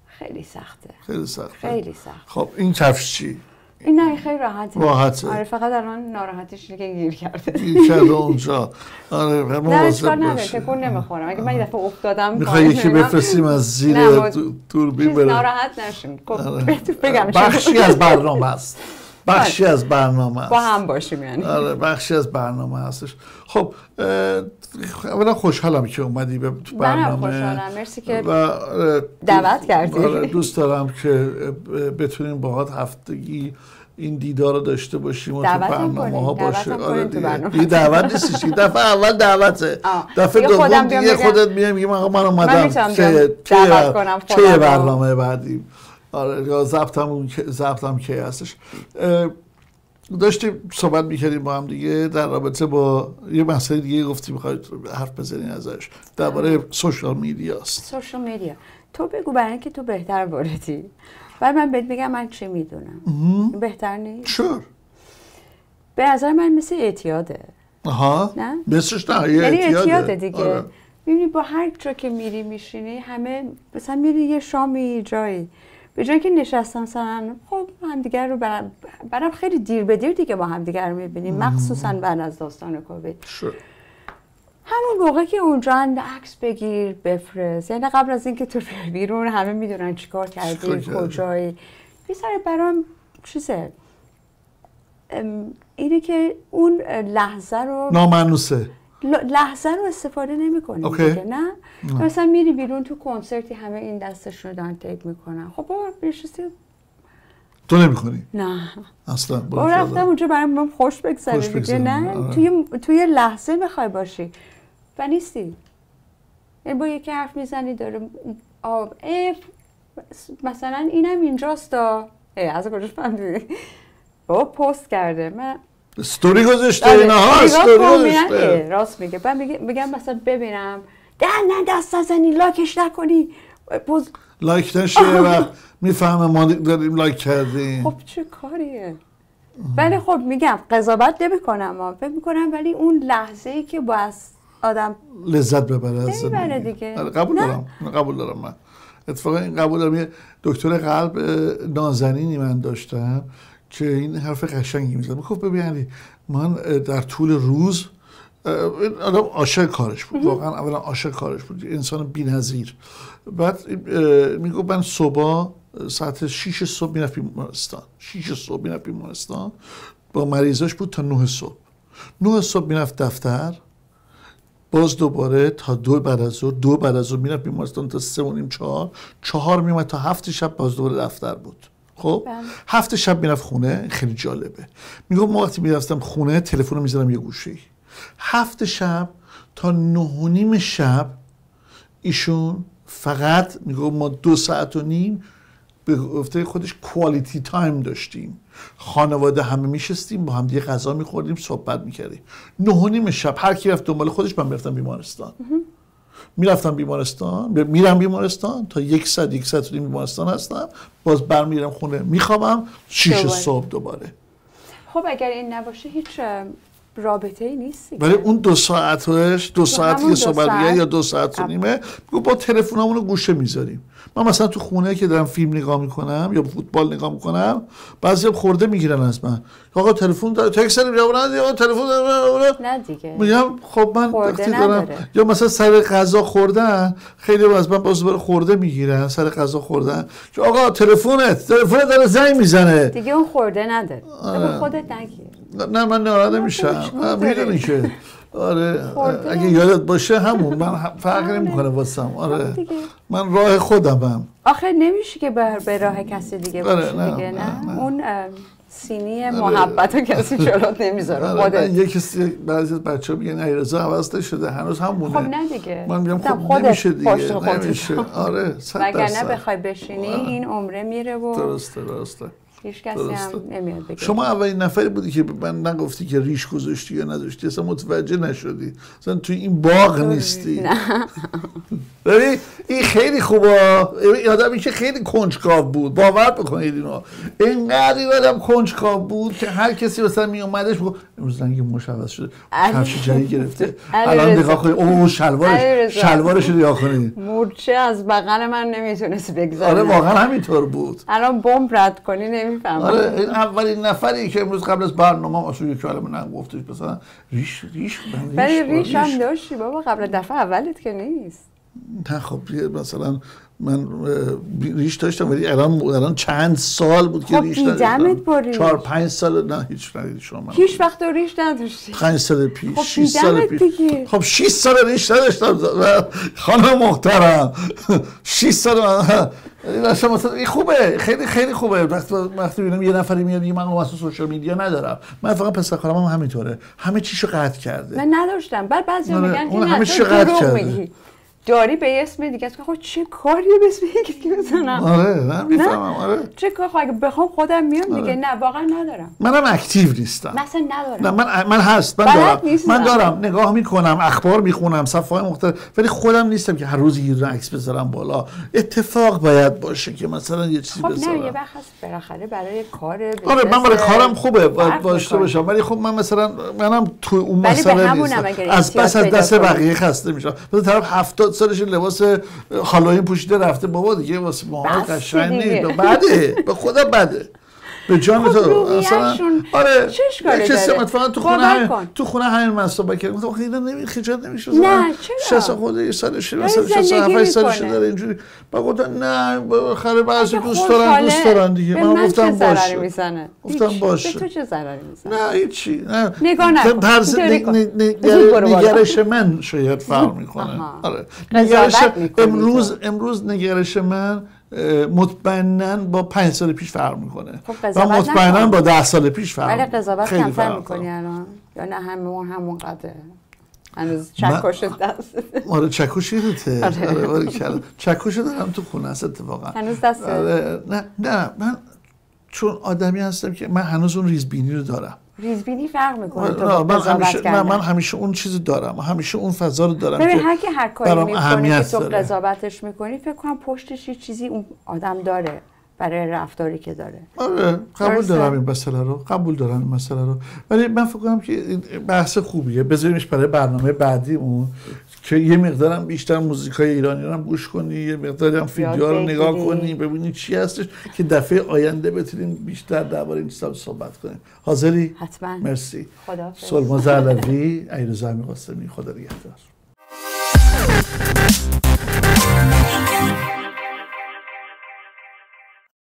خیلی سخته. خیلی سخته. خیلی سخت خب این کفش چی؟ این نه خیلی راحته. راحته. آره فقط الان ناراحتیش که گیر کرده. گیر کرده اونجا. آره (laughs) نه مواظب نداره باشه. تکون نمی‌خورم. اگه من یه دفعه افتادم می‌خوای یکی بفرستیم از زیر نه، دوربین چیز بره. ناراحت نشین خب آره. (laughs) بگم بخشی از برنامه است. (laughs) بخشی از برنامه است. با هم باشیم یعنی. آره بخشی از برنامه هستش. خب اولا خوشحالم که اومدی به تو منم برنامه. خوشحالم. مرسی که اه، دعوت کردی. آره، دوست دارم که بتونیم باهات هفتگی این دیدار رو داشته باشیم و تو دعوتم برنامه ها باشه. آره دیگه. دعوت نیستش دیگه. دفعه اول دعوته. دفعه دوم دیگه. خودت میای میگم آقا من اومدم. چه چه. برنامه بعدی؟ آره یا ضبطم که- ضبطم کی هستش. داشتیم صحبت می‌کردیم با هم دیگه در رابطه با یه مسئله دیگه گفتی می‌خواید حرف بزنین ازش. درباره سوشال میدیاست. سوشال میدیا. تو بگو برای اینکه تو بهتر واردی بعد من بهت بگم من چی می‌دونم. بهتر نیست؟ شور به نظر من مثل اعتیاده. آها. نه؟ مثلش نه یه یعنی اعتیاده. اعتیاده دیگه. آره. می‌بینی با هر جا که میری میشینی همه مثلا میری یه شامی جایی. به جایی که نشستن مثلا خب همدیگر رو برم, برم خیلی دیر به دیر دیگه با همدیگر رو می‌بینیم. مخصوصا بعد از داستان کووید. شور. همون موقع که اونجا عکس بگیر بفرست. یعنی قبل از اینکه تو بیرون همه می‌دونن چیکار کردی. کجایی. سر برام چیزه اینه که اون لحظه رو نامنوسه. لحظه رو استفاده نمی کنیم اوکی. دیگه نه؟ مثلا میری بیرون تو کنسرتی همه این دستشون رو دارن تیپ می‌کنن. خب بابا بنشستی تو نمی‌کنی نه. اصلا باریکلا. رفتم اونجا برام خوش بگذره. دیگه نه؟ آره. توی توی لحظه می‌خوای باشی. و نیستی. یعنی با یکی حرف می‌زنی داره آب. اه، مثلا اینم اینجاست دا از کجاش فهمیدی؟ بابا پست کرده. من استوری گذاشته آره، اینا ها استوری گذاشته. راست میگه. میگه- میگم مثلا ببینم. نه نه دست نزنی like ش نکنی. پوز like نشه (laughs) وقت می‌فهمه ما داریم like کردیم. خب چه کاریه؟ ولی خب میگم قضاوت نمی‌کنم ها. فکر می‌کنم ولی اون لحظه ای که با آدم لذت ببره از زندگی. دیگه. آره، قبول نه. دارم قبول دارم من. اتفاقا این قبول دارم. یه دکتر قلب نازنینی من داشتم که این حرف قشنگی می‌زد. می‌گفت ببین علی، من در طول روز این آدم عاشق کارش بود. واقعا اولا عاشق کارش بود. انسان بی‌نظیر. بعد می‌گفت من صبح ساعت 6 صبح می‌رفت بیمارستان. 6 صبح می‌رفت بیمارستان. با مریضاش بود تا 9 صبح. 9 صبح می‌رفت دفتر. باز دوباره تا دو بعد از ظهر دو بعد از ظهر می‌رفت بیمارستان تا سه و نیم چهار. چهار میومد تا هفت شب باز دوباره دفتر بود. خب؟ بله. هفت شب می‌رفت خونه خیلی جالبه. میگم ما وقتی می‌رفتم خونه تلفن رو می‌زنم یه گوشه هفت شب تا نه و نیم شب ایشون فقط میگم ما دو ساعت و نیم به گفته خودش کوالیتی تایم داشتیم. خانواده همه میشستیم با هم دیگه غذا میخوردیم صحبت می‌کردیم. نه و نیم شب هر کی رفت دنبال خودش من می‌رفتم بیمارستان. می‌رفتم بیمارستان میرم بیمارستان تا یک ساعت یک ساعت بیمارستان هستم. باز برمیرم خونه میخوابم شیش. صبح دوباره. خب اگر این نباشه هیچ رابطه ای نیست. ولی اون دو ساعتش دو ساعتی که دو صحبت ساعت. یا دو ساعت و نیمه با تلفنمون رو گوشه می‌ذاریم من مثلا تو خونه که دارم فیلم نگاه می‌کنم یا فوتبال نگاه می‌کنم بعضی خورده می‌گیرن از من آقا تلفن داره تکس یا نه آقا تلفن نه دیگه میگم خب من وقتی دارم. یا مثلا سر غذا خوردن خیلی از من باز دوباره خورده می‌گیرن سر غذا خوردن که آقا تلفنت تلفنت داره زنگ می‌زنه دیگه اون خورده نداره آره. خودت نگیر نه من ناراحت نمیشم اشکال داره. می‌دونی که آره اگه نه. یادت باشه همون من هم- فرق آره. نمی‌کنه واسم آره دیگه. من راه خودمم آخه نمیشه که به, به راه کسی دیگه آره، نه، دیگه نه, نه، نه. اون سینی محبت رو کسی (laughs) جلوت نمی‌ذاره آره، خودت یکی بعضی از بچه ها میگن علیرضا عوض نشده هنوز همونه خب نه دیگه من میگم نه، خب خودت نمیشه دیگه. نمیشه آره وگرنه درصد. بخوای بشینی این عمره میره و درسته درسته هیچ کسی. هم نمیاد بگه. شما اولین نفری بودی که به من نگفتی که ریش گذاشتی یا نداشتی؟ اصلا متوجه نشدی. اصلا توی این باغ نیستی. (laughs) ببین این خیلی خوبه. این آدمی که خیلی کنجکاو بود. باور بکنید اینو اینقدر این آدم کنجکاو بود که هر کسی مثلا می اومدش بود امروز رنگ مشخص شده. علی- کفش جدید گرفته. الان. نگاه کنید اوه شلوارش. شلوارش رو نگاه کنید مورچه از بغل من نمی‌تونست بگذاره آره واقعا همینطور بود. الان بمب رد کنی نمی‌فهمم آره این اولین نفری که امروز قبل از برنامه اصلا یک کلمه من گفتش مثلا ریش ریش ولی با ریش هم داشتی بابا قبل دفعه اولت که نیست. نه خب مثلا من ریش داشتم ولی الان الان چند سال بود که خب ریش نداشتم. ریش. چهار پنج سال نه هیچ ندیدی شما هیچ وقت ریش نداشتی. پنج سال پیش خب شیش سال دیدمت پیش دیگه. خب 6 سال ریش نداشتم. خانم محترم. 6 سال من- مثلا این خوبه. خیلی خیلی خوبه. وقتی وقتی ببینم یه نفری میاد میگه من واسه سوشال میدیا ندارم. من فقط پسر خالم هم همینطوره. همه چیشو قطع کرده. من نداشتم. بعد بعضی آره، میگن که همه تو چی قطع کرده. داری به اسم دیگه است. خب چه کاری به اسم یکی بزنم؟ آره من می‌فهمم آره. چه کار؟ خب اگه بخوام خودم میام دیگه. آره. نه واقعا ندارم. منم اکتیو نیستم. مثلا ندارم. نه من من هست من دارم. من دارم. نگاه می‌کنم اخبار می‌خونم صفحه مختلف. ولی خودم نیستم که هر روز یه دونه عکس بذارم بالا. اتفاق باید باشه که مثلا یه چیزی خب بذارم نه یه وقت هست. بالاخره برای کار آره من برای کارم خوبه. باید باشم. ولی خب من مثلا منم تو اون مسئله نیستم. از پس از دست بقیه خسته میشم. مثلا طرف 70 سرش لباس هالوین پوشیده رفته. بابا دیگه واسه ما قشنگ نیست. بده. به خدا بده. به جان خب تو آره چه اشکالی یه کسی داره؟ اتفاقا تو خونه کن. تو خونه همین من صحبت کردم گفتم آخه اینا نمی خجالت نمیشه نه، چرا؟ 60 خورده سالشه داره مثلا زندگی 67 سالشه می‌کنه. داره اینجوری با گفتم نه بالاخره بعضی دوست دارن دوست دارن دیگه من گفتم باشه گفتم. باشه. تو چه ضرری می‌زنه نه هیچی نه نگاه نکن. طرز. نگرش من شاید فرق (laughs) می‌کنه. آره نگرش امروز. امروز نگرش من مطمئنا با پنج سال پیش فرق می‌کنه خب و مطمئنا. با ده سال پیش فرق ولی. قضاوت کمتر می‌کنی. الان یا نه همون همون قدره هنوز چکش دست آره چکش یادته (laughs) آره. آره. چکش دارم تو خونه است اتفاقا هنوز دسته؟ آره، نه نه من چون آدمی هستم که من هنوز اون ریزبینی رو دارم ریزبینی فرق می‌کنه نه تو من همیشه کردن. من همیشه اون چیز دارم همیشه اون فضا رو دارم ببین هر کی هر کاری می‌کنه که تو. قضاوتش می‌کنی فکر کنم پشتش یه چیزی اون آدم داره برای رفتاری که داره آره قبول. دارم این مسئله رو قبول دارم این مسئله رو ولی من فکر کنم که این بحث خوبیه بذاریمش برای برنامه بعدی اون که یه مقدارم بیشتر موزیکای ایرانی رو هم گوش کنی یه مقداری هم فیدیو رو نگاه کنی ببینی چی هستش که دفعه آینده بتونیم بیشتر درباره این چیزا صحبت کنیم. حاضری؟ حتما. مرسی. خدا سلما زعلوی ایرزا قاسمی خدا نگهدار.